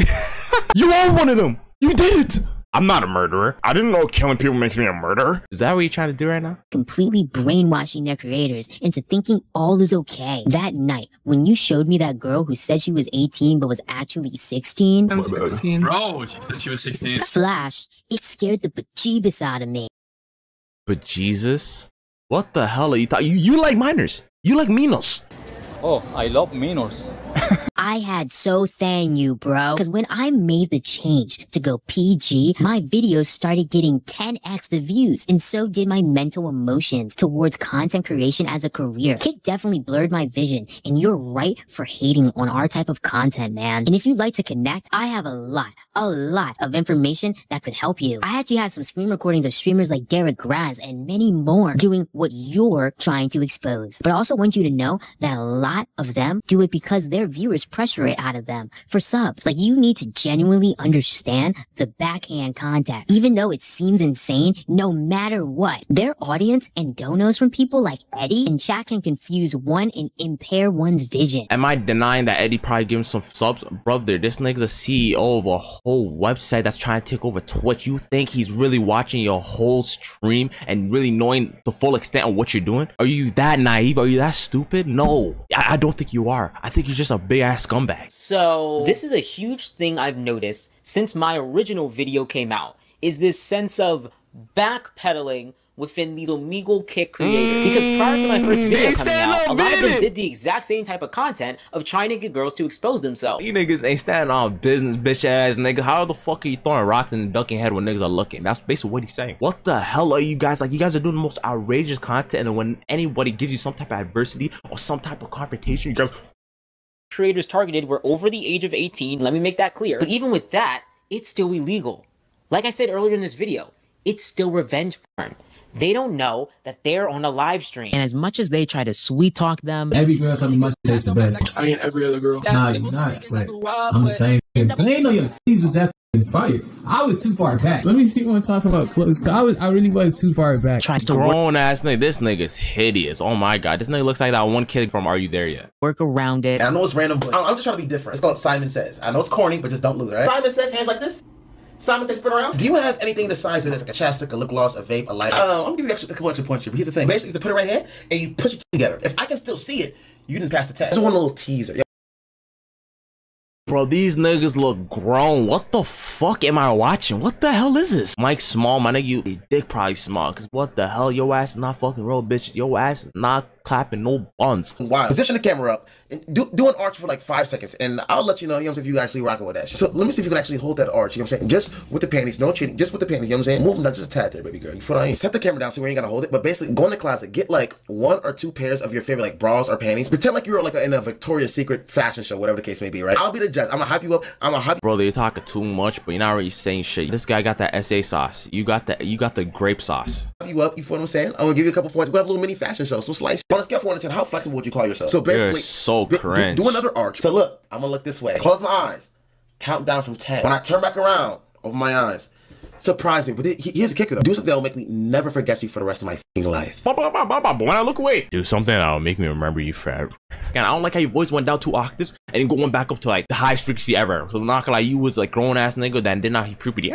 you are one of them. You did it. I'm not a murderer. I didn't know killing people makes me a murderer. Is that what you're trying to do right now? completely brainwashing their creators into thinking all is okay. That night, when you showed me that girl who said she was 18 but was actually 16, I'm 16. Bro, she said she was 16. Flash, it scared the bejeebus out of me. But Jesus, what the hell are you talking? You, you like minors. You like Minos. Oh, I love minors. I had so thank you, bro. Because when I made the change to go PG, my videos started getting 10x the views, and so did my mental emotions towards content creation as a career. Kick definitely blurred my vision, and you're right for hating on our type of content, man. And if you'd like to connect, I have a lot, a lot of information that could help you. I actually have some screen recordings of streamers like Derek Graz and many more doing what you're trying to expose. But I also want you to know that a lot of them do it because their viewers pressure it out of them for subs. Like you need to genuinely understand the backhand context. Even though it seems insane, no matter what, their audience and donos from people like Eddie and chat can confuse one and impair one's vision. Am I denying that Eddie probably gave him some subs? Brother, this nigga's a CEO of a whole website that's trying to take over Twitch. You think he's really watching your whole stream and really knowing the full extent of what you're doing? Are you that naive? Are you that stupid? No, I, I don't think you are. I think you're just a big ass scumbag. So, this is a huge thing I've noticed since my original video came out, is this sense of backpedaling within these Omegle Kick creators. Because prior to my first mm, video They coming stand out, a on lot of them did the exact same type of content of trying to get girls to expose themselves. You niggas ain't standing on business, bitch ass nigga. How the fuck are you throwing rocks and ducking head when niggas are looking? That's basically what he's saying. What the hell are you guys like? You guys are doing the most outrageous content, and when anybody gives you some type of adversity or some type of confrontation, you guys creators targeted were over the age of 18, let me make that clear. But even with that, it's still illegal. Like I said earlier in this video, it's still revenge porn. They don't know that they're on a live stream. And as much as they try to sweet talk them, Every girl told me must taste the best. I mean, every other girl. Nah, you're not. But I'm the same. But I didn't know your titties was that f***ing fire. I was too far back. Let me see when talking about clothes. 'cause I was, I really was too far back. tries to work, grown ass nigga. This nigga's hideous. Oh my god, this nigga looks like that one kid from Are You There Yet? work around it. I know it's random, but I'm I'm just trying to be different. It's called Simon Says. I know it's corny, but just don't lose it, right? Simon Says, hands like this. Simon Says, spin around. Do you have anything the size of this, like a chapstick, a lip gloss, a vape, a lighter? Uh, I'm gonna give you actually a couple extra points here. But here's the thing: basically, you have to put it right here and you push it together. If I can still see it, you didn't pass the test. Just one little teaser. Bro, these niggas look grown. What the fuck am I watching? What the hell is this? Mike small, my nigga, you dick probably small. Cause what the hell? Your ass not fucking real, bitch. Your ass is not clapping no buns. Wow. Position the camera up and do, do an arch for like five seconds, and I'll let you know, you know what I'm saying, if you actually rocking with that shit. So let me see if you can actually hold that arch, you know what I'm saying? Just with the panties, no cheating, just with the panties, you know what I'm saying? Move them down just a tad there, baby girl. You feel what I mean? Set the camera down so we ain't gotta hold it, but basically go in the closet, get like one or two pairs of your favorite like bras or panties. Pretend like you're like in a Victoria's Secret fashion show, whatever the case may be, right? I'll be the judge. I'm gonna hype you up. I'm gonna hype Bro, you're talking too much, but you're not really saying shit. This guy got that SA sauce. You got the you got the grape sauce. you up. You feel what I'm saying? I'm gonna give you a couple points. We're gonna have a little mini fashion show. So slice. On a scale from one to ten, how flexible would you call yourself? So basically, You're so do- do- cringe. Do, another arch. So look, I'm gonna look this way. Close my eyes. Count down from ten. When I turn back around, open my eyes. Surprise me, but he- here's the kicker though. Do something that'll make me never forget you for the rest of my fing life. But when I look away, do something that'll make me remember you forever. And I don't like how your voice went down two octaves and then going back up to like the highest frequency ever. So I'm not gonna lie, you was like grown ass nigga that did not hit puberty.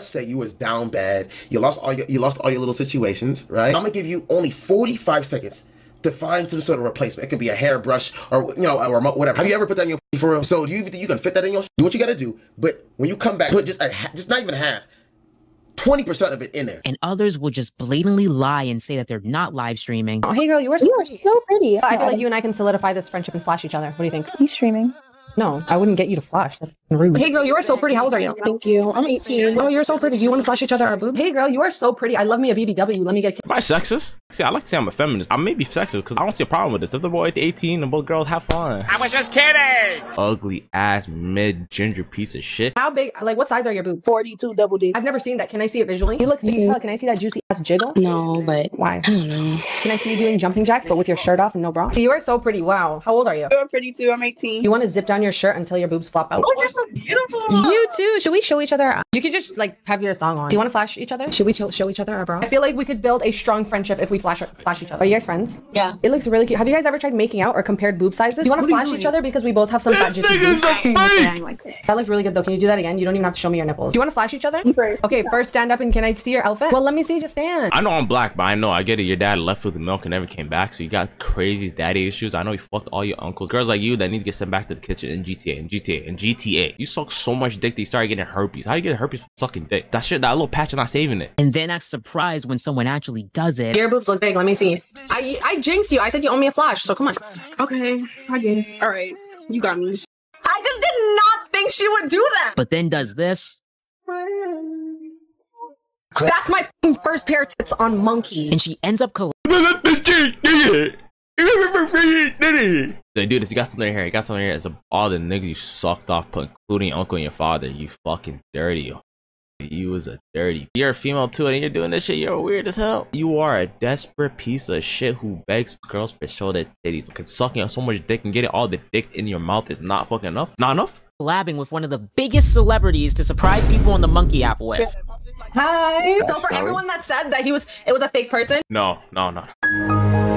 Say you was down bad. You lost all your you lost all your little situations, right? I'm gonna give you only 45 seconds to find some sort of replacement. It could be a hairbrush or you know a remote, whatever. Have you ever put that in your for real? So do you think you can fit that in your? Do what you gotta do, but when you come back, put just a just not even half. 20% of it in there. And others will just blatantly lie and say that they're not live streaming. Oh, hey girl, you are so, you are so pretty. I feel like you and I can solidify this friendship and flash each other. What do you think? He's streaming. No, I wouldn't get you to flash. That's rude. Hey girl, you are so pretty. How old are you? Thank you. I'm 18. Oh, you're so pretty. Do you want to flash each other our boobs? Hey girl, you are so pretty. I love me a BBW. Let me get. Am I sexist? See, I like to say I'm a feminist. I may be sexist because I don't see a problem with this. If the boy at 18 and both girls have fun. I was just kidding. Ugly ass mid ginger piece of shit. How big? Like, what size are your boobs? 42 double D. I've never seen that. Can I see it visually? You look. Can, you tell, can I see that juicy ass jiggle? No, but why? I don't know. Can I see you doing jumping jacks but with your shirt off and no bra? You are so pretty. Wow. How old are you? You're pretty too. I'm 18. You want to zip down your shirt until your boobs flop out? Oh, you're so beautiful. You too. Should we show each other? our- You could just like have your thong on. Do you want to flash each other? Should we show, show each other our bra? I feel like we could build a strong friendship if we flash flash each other. Are you guys friends? Yeah. It looks really cute. Have you guys ever tried making out or compared boob sizes? Do you want to flash each other because we both have some fat juicy boobs? That looks really good though. Can you do that again? You don't even have to show me your nipples. Do you want to flash each other? Okay, first stand up and can I see your outfit? Well, let me see. Just stand. I know I'm black, but I know I get it. Your dad left with the milk and never came back, so you got crazy daddy issues. I know you fucked all your uncles. Girls like you that need to get sent back to the kitchen in GTA and GTA and GTA. You suck so much dick that you started getting herpes. How you get herpes from sucking dick? That shit, that little patch is not saving it. And then act surprised when someone actually does it. Your boobs look big. Let me see. I I jinxed you. I said you owe me a flash. So come on. Okay, I guess. All right, you got me. I just did not think she would do that. But then does this. That's my first pair of tits on monkey. And she ends up collapsing. They do this. You got something in here. You got something here. It's a, all the niggas you sucked off, including your uncle and your father. You fucking dirty. You was a dirty. You're a female too, and you're doing this shit. You're weird as hell. You are a desperate piece of shit who begs girls for shoulder titties. Because sucking on so much dick and getting all the dick in your mouth is not fucking enough. Not enough. collabing with one of the biggest celebrities to surprise people on the Monkey app with. Hi. So for everyone that said that he was, it was a fake person. No, no, no.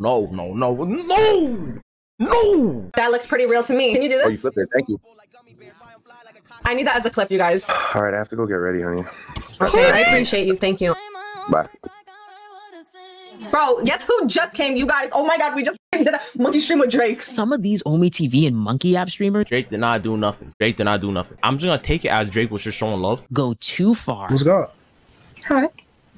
No, no, no, no, no. That looks pretty real to me. Can you do Oh, you this? flipped it. Thank you. I need that as a clip, you guys. All right, I have to go get ready, honey. Okay, I appreciate you. Thank you. Bye. Bro, guess who just came? You guys. Oh my god, we just did a monkey stream with Drake. Some of these OmeTV and Monkey app streamers Drake did not do nothing. Drake did not do nothing. I'm just gonna take it as Drake was just showing love. go too far. What's up? Hi.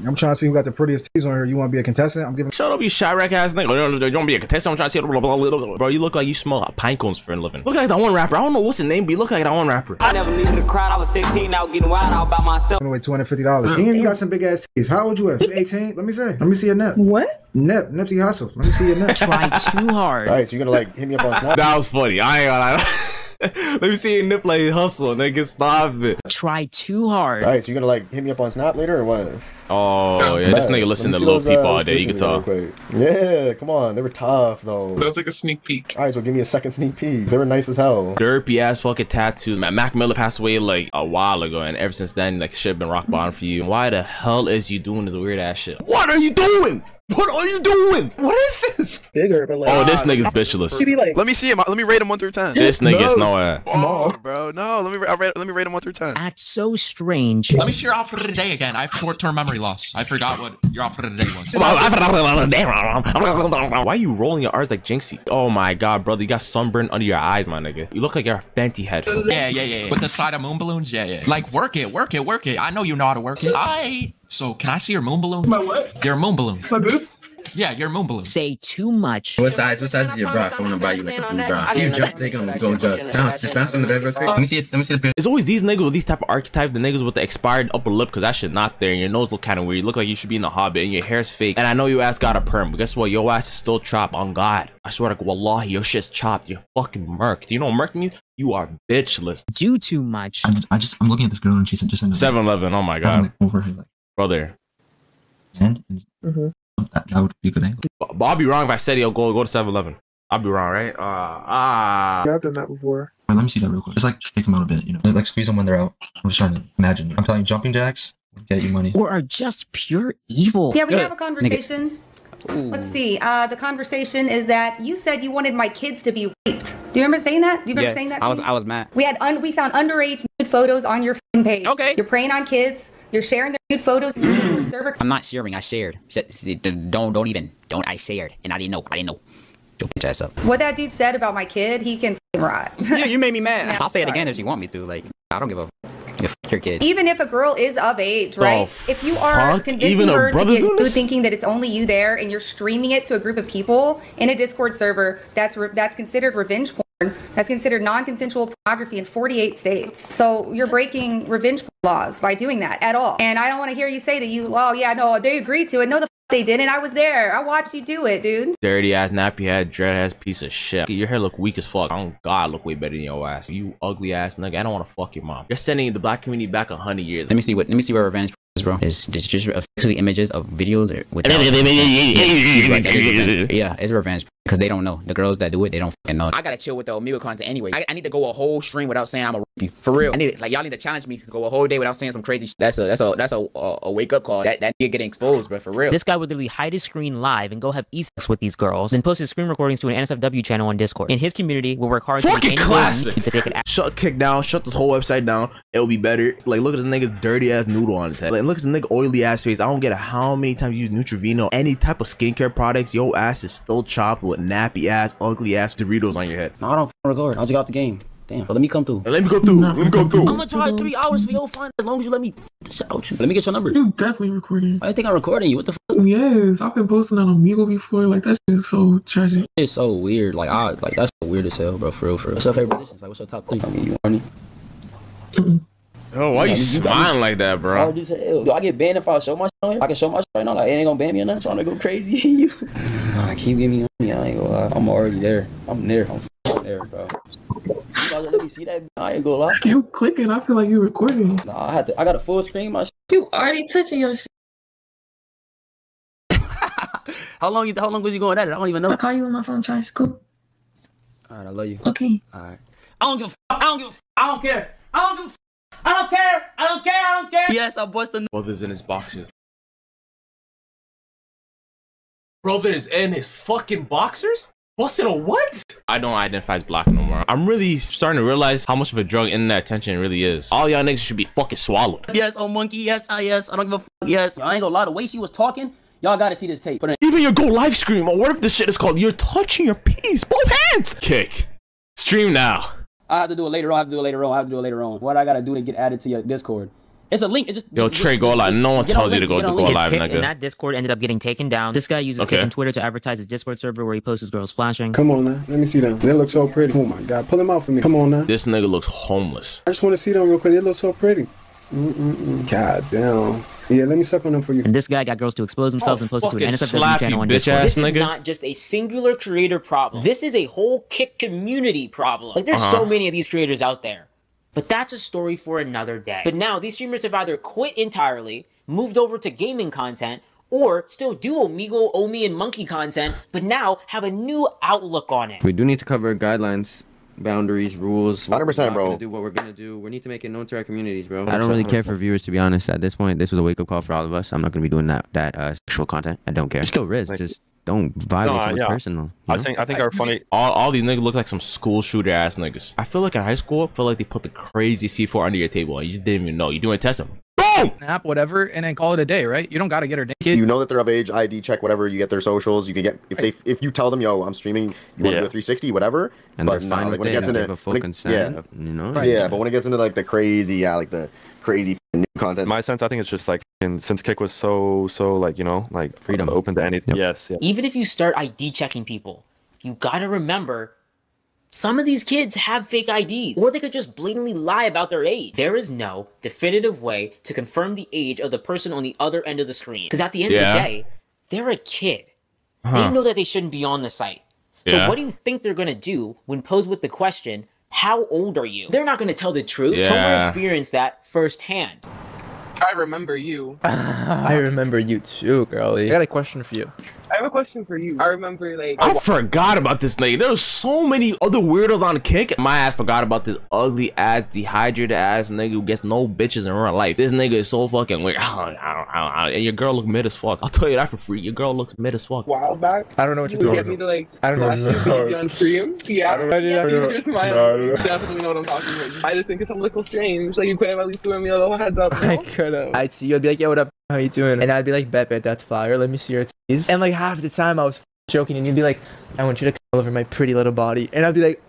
I'm trying to see who got the prettiest teeth on here. You want to be a contestant? I'm giving. Shut up, you Chirac ass nigga. You don't wanna be a contestant. I'm trying to see. Blah, blah, blah, blah. Bro, you look like you smell like pine cones for a living. Look like that one rapper. I don't know what's his name, but you look like that one rapper. I never needed a crowd. I was 16, out getting wild out by myself. Giving away two hundred fifty dollars. Damn, you got some big ass teeth. How old you is? You Eighteen. Let me see. Let me see your nip. What? Nip. Nipsey Hussle. Let me see your nip. Try too hard. All right, so you're gonna like hit me up on Snap? That was funny. I ain't gonna lie. Let me see your nip like hustle, nigga. Stop it. Try too hard. All right, so you're gonna like hit me up on Snap later or what? Oh, yeah, this nigga listen to me little those, people uh, all day. You can descriptions tell. Yeah, come on, they were tough though. That was like a sneak peek. All right, so give me a second sneak peek. They were nice as hell. Derpy ass fucking tattoo. Ma- Mac Miller passed away like a while ago, and ever since then, like shit been rock bottom for you. Why the hell is you doing this weird ass shit? What are you doing? What are you doing? What is this? Bigger, but like. Oh, this nigga's bitchless. Let me see him. Let me rate him one through ten. This nigga is no ass. Oh, bro. No, let me. ra- I rate, let me rate him one through ten. Act so strange. Let me see your outfit of the day again. I have short-term memory loss. I forgot what your outfit of the day was. Why are you rolling your R's like Jinxie? Oh my god, brother, you got sunburn under your eyes, my nigga. You look like you're a Fenty head. Yeah, yeah, yeah, yeah. With the side of moon balloons, yeah, yeah. Like work it, work it, work it. I know you know how to work it. I. So can I see your moon balloon? My what? Your moon balloon. My boots? Yeah, your moon balloon. Say too much. What size? What size is your bra? I want to buy you like a blue bra. You jump, they gonna go jump. Bounce, just bounce on the bed real quick. Uh, let me see it. Let me see the picture. It's always these niggas with these type of archetype, the niggas with the expired upper lip, cause that shit not there, and your nose look kind of weird. You look like you should be in the hobbit, and your hair's fake. And I know your ass got a perm, but guess what? Your ass is still chopped on God. I swear to Wallahi, your shit's chopped. You're fucking murked. Do you know what murk means? You are bitchless. Do too much. I just, I just, I'm looking at this girl and she's just in the 7 Eleven, oh my god. like over her like Brother. hand. And that, that would be a good angle. But but I'll be wrong if I said yo go go to 7 Eleven. I'll be wrong, right? Uh, ah. Yeah, I've done that before. Alright, let me see that real quick. Just like take them out a bit, you know. Like squeeze them when they're out. I'm just trying to imagine. I'm telling you, jumping jacks get you money. Or are just pure evil. Yeah, we have a conversation. Let's see. Uh, the conversation is that you said you wanted my kids to be raped. Do you remember saying that? Do you remember Yeah, saying that? to I was me? I was mad. We had un- we found underage nude photos on your f***ing page. Okay. You're preying on kids. You're sharing their nude photos. server. I'm not sharing. I shared. Sh- sh- Don't don't even. Don't. I shared, and I didn't know. I didn't know. Your bitch ass up. What that dude said about my kid, he can f***ing rot. yeah, you made me mad. Yeah, I'll say it again if you want me to. Like I don't give a. Fuck your kid. Even if a girl is of age, right? if you are fuck? convincing Even her her to get food thinking that it's only you there and you're streaming it to a group of people in a Discord server, that's re- that's considered revenge porn. That's considered non-consensual pornography in 48 states. So you're breaking revenge laws by doing that at all. And I don't want to hear you say that you, oh yeah, no, they agreed to it. No, the f- they didn't. I was there. I watched you do it, dude. Dirty ass, nappy head, dread ass piece of shit. Your hair look weak as fuck. Oh God, look way better than your ass. You ugly ass nigga. I don't want to fuck your mom. You're sending the black community back a hundred years. Let me see what. Let me see where revenge is, bro. Is it's just essentially images of videos or with. yeah, it's revenge because they don't know. The girls that do it, they don't fucking know. I gotta chill with the Omegle content anyway. I, I need to go a whole stream without saying I'm a rape you for real. I need like y'all need to challenge me to go a whole day without saying some crazy. Shit. That's a that's a that's a a, a wake up call. That that nigga getting exposed, bro, for real. This guy would literally hide his screen live and go have e-sex with these girls, then post his screen recordings to an NSFW channel on Discord. In his community, will work hard to make Fucking any classic. to take it Shut kick down. Shut this whole website down. It'll be better. Like look at this nigga's dirty ass noodle on his head. Like look at this nigga oily ass face. I don't get how many times you use Neutrogena, any type of skincare products. Your ass is still chopped with nappy ass, ugly ass Doritos on your head. No, I don't f***ing record. I just got off the game. Damn, but let me come through. Let me go through. Let me go through. I'm gonna try three hours for your fun as long as you let me shout out you. Let me get your number. You definitely recording. I think I'm recording you. What the fuck? Yes, I've been posting on Omegle before. Like that shit is so tragic. It's so weird. Like I like that's so weird as hell, bro. For real, for real. What's your favorite positions? Like what's your top three? I mean, you horny? Oh, why you Yeah, you got smiling like that, bro? Hard as hell. Do I get banned if I show my shit on here? I can show my shit right now. Like, it ain't gonna ban me or nothing. Trying to go crazy. you. Nah, keep giving me honey. I ain't gonna lie. I'm already there. I'm there. I'm there, bro. You guys let me see that. I ain't gonna lie. You clicking? I feel like you recording. Nah, I had to. I got a full screen. My shit. You already touching your shit. How long? You, how long was you going at it? I don't even know. I'll call you on my phone charge. Cool. All right, I love you. Okay. All right. I don't give a f- I don't give a f- I don't care. I don't give a f- I don't care. I don't care. I don't care. Yes, I busted. Brothers in his boxers. Brothers in his fucking boxers? Busting a what? I don't identify as black no more. I'm really starting to realize how much of a drug internet attention really is. All y'all niggas should be fucking swallowed. Yes, oh monkey. Yes, I yes. I don't give a fuck, yes. I ain't gonna lie. The way she was talking, y'all gotta see this tape. Put it. Even your go live stream, or what if this shit is called You're Touching Your Piece? Both hands! Kick. Stream now. I have to do it later on. I have to do it later on. I have to do it later on. What I gotta do to get added to your Discord? It's a link. It just Yo, just- Trey, just- go live. No one tells you to go, get on go live, nigga. in that Discord ended up getting taken down. This guy uses Okay. kick on Twitter to advertise his Discord server where he posts his girls flashing. Come on now, let me see them. They look so pretty. Oh my god, pull them out for me. Come on now. This nigga looks homeless. I just want to see them real quick. They look so pretty. Mm-mm-mm. God damn. Yeah, let me suck on them for you. And this guy got girls to expose themselves Oh, and post it to an fucking NSFW slap channel you, on bitch Discord. ass This is not just a singular creator problem. This is a whole kick community problem. Like there's Uh-huh. so many of these creators out there. But that's a story for another day. But now these streamers have either quit entirely, moved over to gaming content, or still do Omegle, Omi, and Monkey content, but now have a new outlook on it. We do need to cover guidelines, boundaries, rules. 100%, We're bro. gonna Do what we're gonna do. We need to make it known to our communities, bro. I don't really care for viewers, to be honest. At this point, this was a wake up call for all of us. I'm not gonna be doing that that uh, sexual content. I don't care. Still risk, just don't violate No, someone's yeah. personal. I you know? think I think our funny all, all these niggas look like some school shooter ass niggas. I feel like in high school, I feel like they put the crazy C4 under your table and you didn't even know. You doing testing. Boom! Snap, whatever, and then call it a day, right? You don't gotta get her naked. You know that they're of age, ID check, whatever. You get their socials. You can get if they if you tell them, yo, I'm streaming. You want to do a 360, whatever. And but they're nah, fine like with when it it gets into give a full when it- consent, yeah, you know? yeah. But when it gets into like the crazy, yeah, like the crazy new content. my sense, I think it's just like, and since Kick was so, so like, you know, like freedom, open to anything. Yes, yeah. Even if you start ID checking people, you gotta remember some of these kids have fake IDs, or they could just blatantly lie about their age. There is no definitive way to confirm the age of the person on the other end of the screen. Because at the end Yeah. of the day, they're a kid. Huh. They know that they shouldn't be on the site. So Yeah. what do you think they're gonna do when posed with the question, how old are you? They're not gonna tell the truth. Tomer Yeah. experienced that firsthand. I remember you. I remember you too, girlie. I got a question for you. I have a question for you. I remember like I forgot about this nigga. There's so many other weirdos on kick. My ass forgot about this ugly ass, dehydrated ass nigga who gets no bitches in real life. This nigga is so fucking weird. And your girl look mid as fuck. I'll tell you that for free. Your girl looks mid as fuck. while back. I don't know what you you're would talking get me to like I don't know. you on stream. Yeah, I don't know. yeah. I don't know. you're smiling. No, I don't You know. definitely know what I'm talking about. I just think it's a little strange. Like you could have at least given me a little heads up. I could have. I'd see you. I'd be like, "Yo, what up? How you doing?" And I'd be like, "Bet, bet, that's fire. Let me see your titties." And like half the time, I was joking, and you'd be like, "I want you to come over my pretty little body," and I'd be like,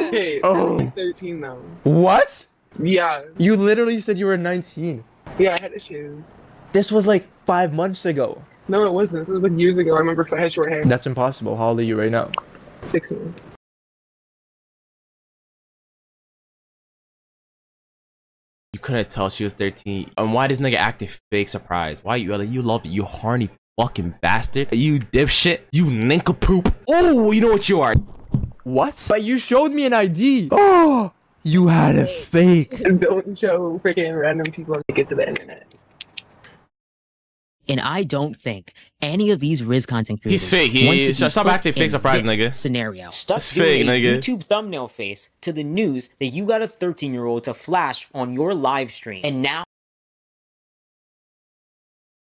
Okay, Oh. Ah, I'm oh. like 13 though. "What? Yeah. You literally said you were 19. Yeah, I had issues. This was like five months ago. No, it wasn't. It was like years ago. I remember because I had short hair. That's impossible. How old are you right now? 16. Couldn't tell she was 13. And why this nigga acting fake surprised? Why you like you love it? You horny fucking bastard. You dipshit. You nincompoop. Oh, you know what you are. What? But you showed me an ID. Oh, you had a fake. Don't show freaking random people and make it to the internet. And I don't think any of these Rizz content creators He's fake. He- want to be stop put acting fake in surprised, this nigga. Scenario. Stuck It's doing fake, a nigga. YouTube thumbnail face to the news that you got a 13 year old to flash on your live stream, and now.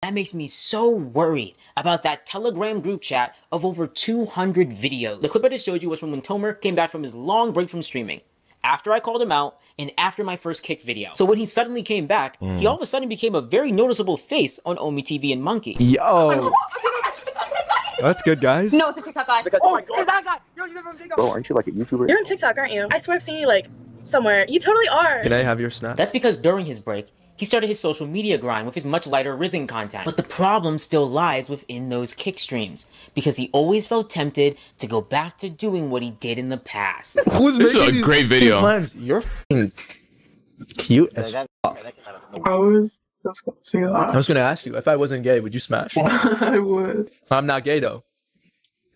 That makes me so worried about that Telegram group chat of over 200 videos. The clip I just showed you was from when Tomer came back from his long break from streaming. After I called him out and after my first kick video. So when he suddenly came back, he Mm. all of a sudden became a very noticeable face on OmeTV and Monkey. Yo. That's good, guys. No, it's a TikTok guy. oh, is that guy? Yo, you never Bro, aren't you like a YouTuber? You're on TikTok, aren't you? I swear I've seen you like somewhere. You totally are. Can I have your snap? That's because during his break, he started his social media grind with his much lighter Risen content. But the problem still lies within those kick streams, because he always felt tempted to go back to doing what he did in the past. Who's This is a these great video. memes? You're f***ing cute as fuck. I was just gonna say I was gonna ask you if I wasn't gay, would you smash? I would. I'm not gay though.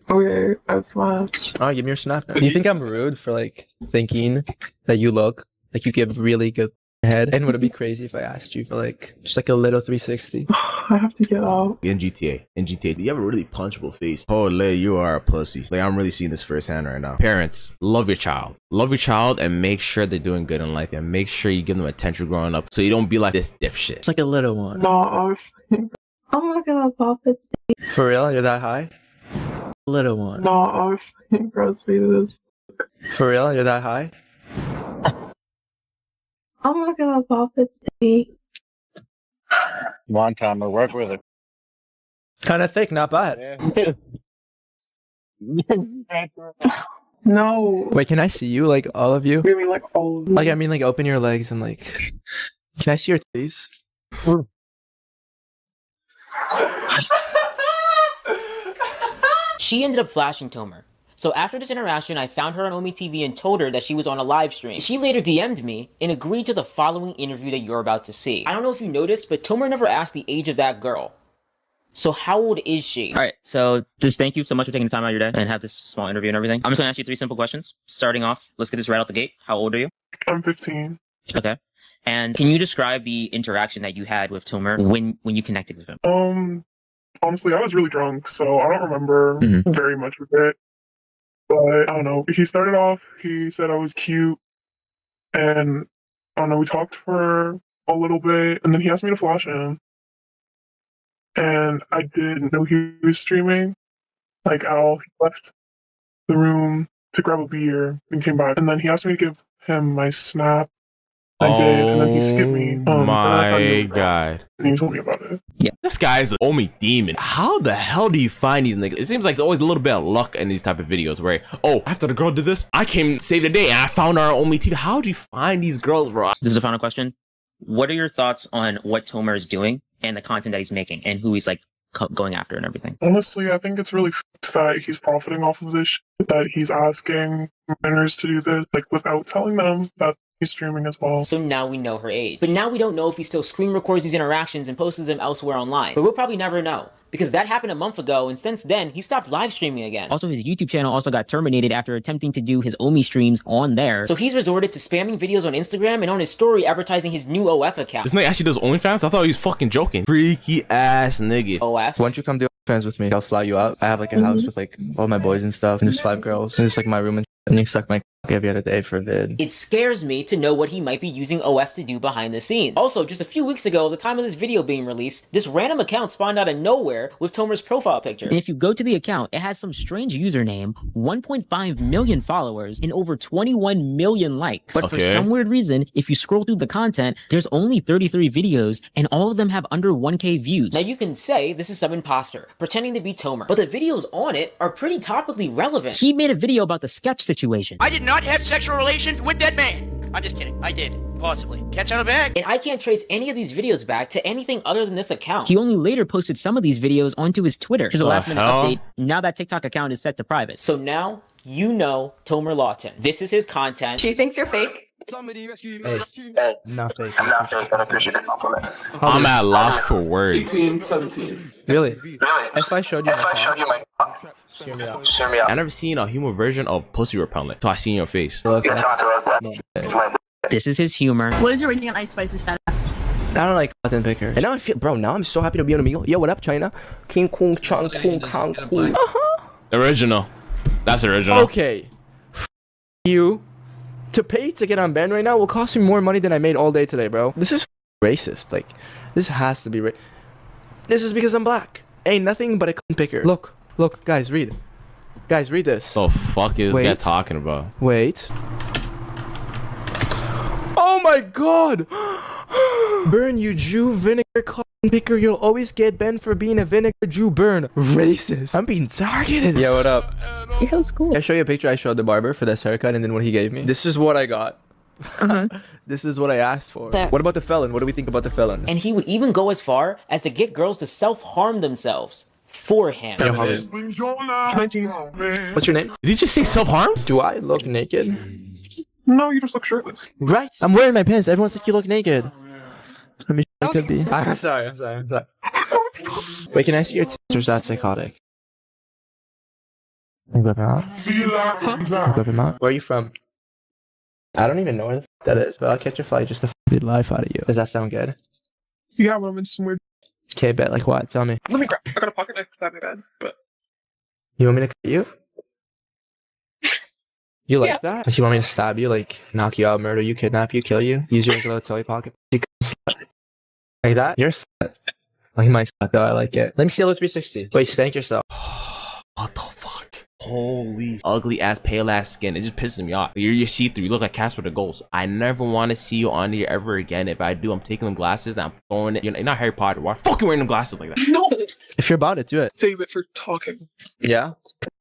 Okay, that's fine. All right, give me your snap. Do you think I'm rude for like thinking that you look like you give really good head? And would it be crazy if I asked you for like just like a little 360? I have to get out. In GTA, in GTA, you have a really punchable face. Holy, you are a pussy. Like I'm really seeing this firsthand right now. Parents, love your child. Love your child and make sure they're doing good in life and make sure you give them attention growing up so you don't be like this dipshit. It's like a little one. No, I was. I'm not gonna pop it. For real? You're that high? Little one. No, I was breastfeeding this. For real? You're that high? I'm not gonna pop it. One time I work with it. Kind of thick, not bad. No. Wait, can I see you? Like all of you? Really, like all of Like I mean, like open your legs and like. Can I see your titties? She ended up flashing Tomer. So after this interaction, I found her on OmeTV and told her that she was on a live stream. She later DM'd me and agreed to the following interview that you're about to see. I don't know if you noticed, but Tomer never asked the age of that girl. So how old is she? All right. So just thank you so much for taking the time out of your day and have this small interview and everything. I'm just gonna ask you three simple questions. Starting off, let's get this right out the gate. How old are you? I'm 15. Okay. And can you describe the interaction that you had with Tomer when when you connected with him? Um, honestly, I was really drunk, so I don't remember Mhm. very much of it. But oh. I don't know. He started off. He said I was cute, and I don't know. We talked for a little bit, and then he asked me to flash him, and I didn't know he was streaming. Like at all, he left the room to grab a beer and came back, and then he asked me to give him my snap. I did, and then he skipped me. Um, and I thought my was god. And he told me about it. Yeah. This guy's an Omi demon. How the hell do you find these niggas? It seems like there's always a little bit of luck in these type of videos where, oh, after the girl did this, I came save the day and I found our on OmeTV. How do you find these girls, bro? This is the final question. What are your thoughts on what Tomer is doing and the content that he's making and who he's like going after and everything? Honestly, I think it's really f- that he's profiting off of this. Shit, that he's asking minors to do this, like without telling them that he's streaming as well. So now we know her age. But now we don't know if he still screen records these interactions and posts them elsewhere online. But we'll probably never know. Because that happened a month ago, and since then, he stopped live streaming again. Also, his YouTube channel also got terminated after attempting to do his Omi streams on there. So he's resorted to spamming videos on Instagram and on his story advertising his new OF account. This nigga actually does OnlyFans? I thought he was fucking joking. Freaky ass nigga. OF? Why don't you come do fans with me? I'll fly you out. I have like a house with like all my boys and stuff, and there's five girls. And it's like my room, and, and you suck my cock every other day for a vid. It scares me to know what he might be using OF to do behind the scenes. Also, just a few weeks ago, at the time of this video being released, this random account spawned out of nowhere with Tomer's profile picture. And if you go to the account, it has some strange username, 1.5 million followers, and over 21 million likes. But for some weird reason, if you scroll through the content, there's only 33 videos, and all of them have under 1k views. Now you can say this is some imposter, pretending to be Tomer, but the videos on it are pretty topically relevant. He made a video about the sketch situation. I did not have sexual relations with that man. I'm just kidding. I did. Possibly. Catch on a bag. And I can't trace any of these videos back to anything other than this account. He only later posted some of these videos onto his Twitter. Here's a last minute hell? update. Now that TikTok account is set to private. So now you know Tomer Lawton. This is his content. She thinks you're fake. Hey, not fake. I'm not fake. I appreciate the compliment. I'm at loss for words. 17. Really? If I showed you my If I showed you my Hear me out. Hear me out. I never seen a human version of pussy repellent, so I seen your face. This is his humor. What is your rating on Ice Spice's fast? I don't like content pickers. And now I feel, bro. Now I'm so happy to be on Amigo. Yo, what up, China? King Kong Chang Kong Kong Kong. Uh-huh. Original. That's original. Okay. F- you. To pay to get on band right now will cost me more money than I made all day today, bro. This is racist. Like, this has to be ra- This is because I'm black. Ain't nothing but a content picker. Look, look, guys, read. Guys, read this. The fuck is this guy Wait. talking about? Wait. Oh my god! Burn, you Jew vinegar cotton picker. You'll always get Ben for being a vinegar Jew. Burn. Racist. I'm being targeted. Yeah, what up? It looks cool. Can I show you a picture I showed the barber for this haircut and then what he gave me? This is what I got. Uh-huh. this is what I asked for. That- What about the felon? What do we think about the felon? And he would even go as far as to get girls to self harm themselves for him. What's your name? Did he just say self harm? Do I look naked? No, you just look shirtless. Right. I'm wearing my pants. Everyone said you look naked. I mean, I could be. I'm sorry. I'm sorry. I'm sorry. Wait, can I see your tits or is that psychotic? Can you whip 'em out? Can you whip 'em out? Where are you from? I don't even know where the f- that is, but I'll catch a flight just to f- the life out of you. Does that sound good? Yeah, but I'm in some weird. Okay, bet. Like what? Tell me. Let me grab. I got a pocket knife beside my bed, but You want me to cut you? You like Yeah. that? If you want me to stab you, like knock you out, murder you, kidnap you, kill you, use your little toy pocket, you can slut. like that? You're a slut. Like my slut though, I like it. Let me see the 360. Wait, spank yourself. What the fuck? Holy ugly ass pale ass skin. It just pisses me off. You're you see through. You look like Casper the Ghost. I never want to see you on here ever again. If I do, I'm taking them glasses and I'm throwing it. You're not Harry Potter. Why fucking wearing them glasses like that? no. If you're about it, do it. Save it for talking. Yeah.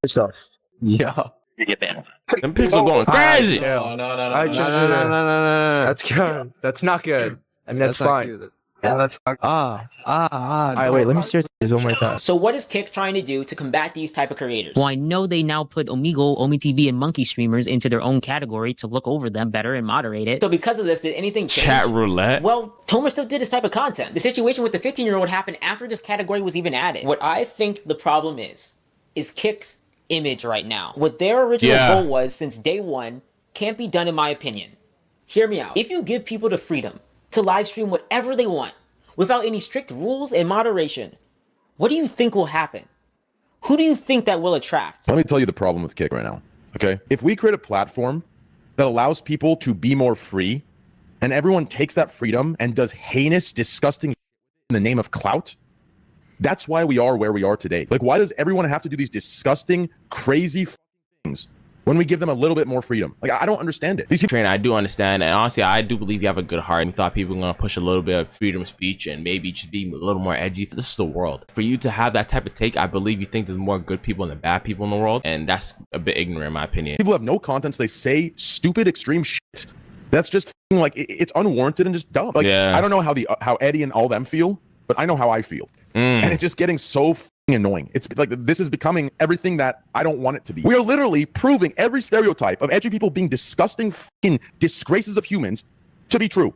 Yourself. Yeah. You get banned. Them pics are going crazy. No, no, no, no, no, no, no, no, That's good. That's not good. I mean, that's, That's not fine. Yeah, that's ah, ah, ah. All right, wait. Let me see your titties one more time. So what is Kick trying to do to combat these type of creators? Well, I know they now put Omegle, OmeTV, and Monkey streamers into their own category to look over them better and moderate it. So because of this, did anything change? Chat roulette. Well, Tomer still did this type of content. The situation with the 15 year old happened after this category was even added. What I think the problem is, is Kick's image right now. What their original Yeah. goal was since day one can't be done in my opinion. Hear me out. If you give people the freedom to live stream whatever they want without any strict rules and moderation, what do you think will happen? Who do you think that will attract? Let me tell you the problem with Kick right now. Okay. If we create a platform that allows people to be more free and everyone takes that freedom and does heinous, disgusting in the name of clout, that's why we are where we are today. Like, why does everyone have to do these disgusting, crazy things when we give them a little bit more freedom? Like, I don't understand it. These people. Train, I do understand, and honestly, I do believe you have a good heart. You thought people were gonna push a little bit of freedom of speech and maybe just be a little more edgy. This is the world. For you to have that type of take, I believe you think there's more good people than bad people in the world, and that's a bit ignorant in my opinion. People have no content. So they say stupid, extreme shit. That's just like it's unwarranted and just dumb. Like Yeah. I don't know how the uh, how Eddie and all them feel, but I know how I feel, Mm. and it's just getting so annoying. It's like this is becoming everything that I don't want it to be. We are literally proving every stereotype of edgy people being disgusting, f***ing disgraces of humans to be true.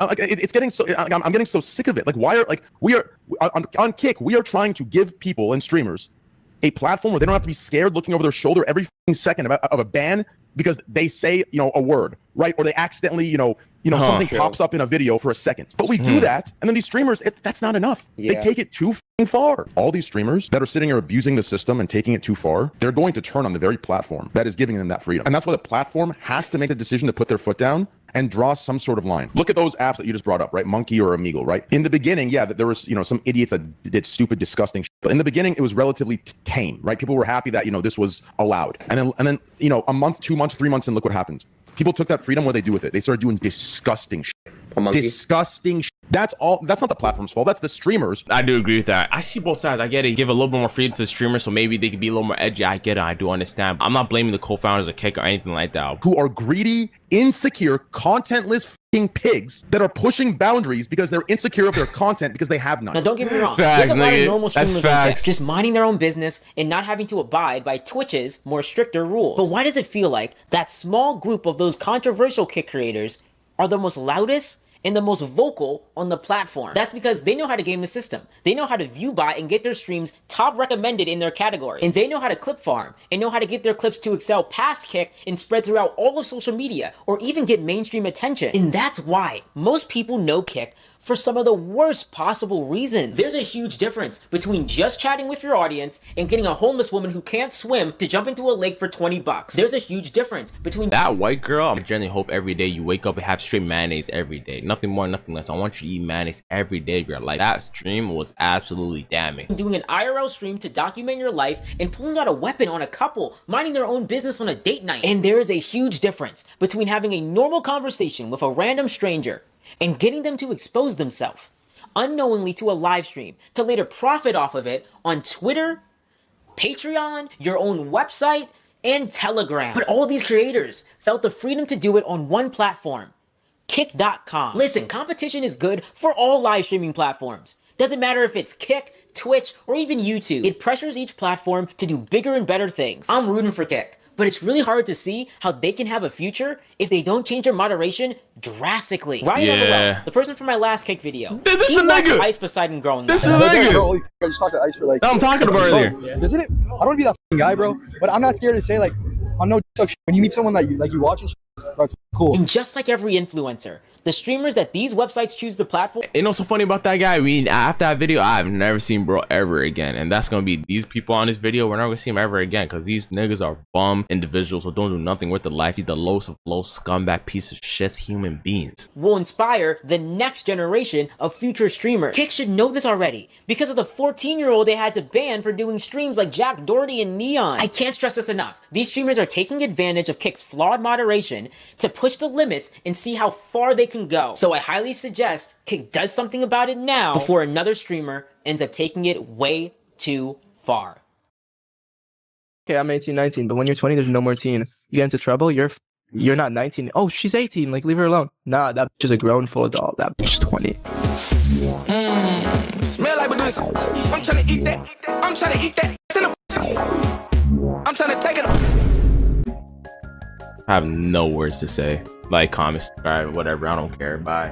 Uh, Like it- it's getting so I'm, I'm getting so sick of it. Like why are like we are on, on Kick we are trying to give people and streamers a platform where they don't have to be scared looking over their shoulder every second of of a ban because they say you know a word right or they accidentally you know you know Huh. something Sure. pops up in a video for a second but we do Hmm. that and then these streamers it, that's not enough they take it too far all these streamers that are sitting here abusing the system and taking it too far they're going to turn on the very platform that is giving them that freedom and that's why the platform has to make the decision to put their foot down and draw some sort of line. Look at those apps that you just brought up, right? Monkey or Amigo, right? In the beginning, yeah, that there was, you know, some idiots that did stupid, disgusting shit. But in the beginning, it was relatively tame, right? People were happy that, you know, this was allowed. And then, and then, you know, a month, two months, three months, and look what happened. People took that freedom. What they do with it? They started doing disgusting shit. Disgusting shit. That's all. That's not the platform's fault. That's the streamers. I do agree with that. I see both sides. I get it. Give a little bit more freedom to the streamers, so maybe they can be a little more edgy. I get it. I do understand. I'm not blaming the co-founders of Kick or anything like that. Who are greedy, insecure, contentless fing pigs that are pushing boundaries because they're insecure of their content because they have none. Now, don't get me wrong. Facts, There's a lot nigga. of normal That's streamers like that, just minding their own business and not having to abide by Twitch's more stricter rules. But why does it feel like that small group of those controversial kick creators are the most loudest and the most vocal on the platform? That's because they know how to game the system. They know how to view bot and get their streams top recommended in their category. And they know how to clip farm and know how to get their clips to excel past kick and spread throughout all of social media or even get mainstream attention. And that's why most people know kick for some of the worst possible reasons. There's a huge difference between just chatting with your audience and getting a homeless woman who can't swim to jump into a lake for 20 bucks. There's a huge difference between That white girl, I generally hope every day you wake up and have straight mayonnaise every day. Nothing more, nothing less. I want you to eat mayonnaise every day of your life. That stream was absolutely damning. doing an IRL stream to document your life and pulling out a weapon on a couple minding their own business on a date night. And there is a huge difference between having a normal conversation with a random stranger and getting them to expose themselves unknowingly to a live stream to later profit off of it on Twitter, Patreon, your own website, and Telegram. But all these creators felt the freedom to do it on one platform. Kick.com. Listen, competition is good for all live streaming platforms. Doesn't matter if it's Kick, Twitch, or even YouTube. It pressures each platform to do bigger and better things. I'm rooting for Kick, but it's really hard to see how they can have a future if they don't change their moderation drastically. Ryan Yeah. Everwell, the person from my last Kick video. This he is a nigga. Ice Poseidon growing This up. is a nigga. I just talked to Ice for like. No, I'm talking about earlier. Doesn't it? I don't want to be that f***ing guy, bro. But I'm not scared to say like, I'm no suck. When you meet someone that you like, you watch and shit, bro, cool. And just like every influencer, the streamers that these websites choose to platform You know so funny about that guy? We after that video, I've never seen bro ever again, and that's gonna be these people on this video. We're not gonna see him ever again because these niggas are bum individuals who don't do nothing with their life. He's the lowest of low scumbag piece of shit human beings. will inspire the next generation of future streamers. Kick should know this already because of the 14 year old they had to ban for doing streams like Jack Doherty and Neon. I can't stress this enough. These streamers are taking advantage of Kick's flawed moderation to push the limits and see how far they can go. So I highly suggest Kick does something about it now before another streamer ends up taking it way too far. Okay, I'm 18, 19, but when you're 20, there's no more teen. You get into trouble, you're you're not 19. Oh, she's 18. Like, leave her alone. Nah, that bitch is a grown full adult. That bitch is 20. Mm, smell like this. I'm trying to eat that. I'm trying to eat that. It's in the pussy. I'm trying to take it. I have no words to say. Like, comment, subscribe, whatever. I don't care. Bye.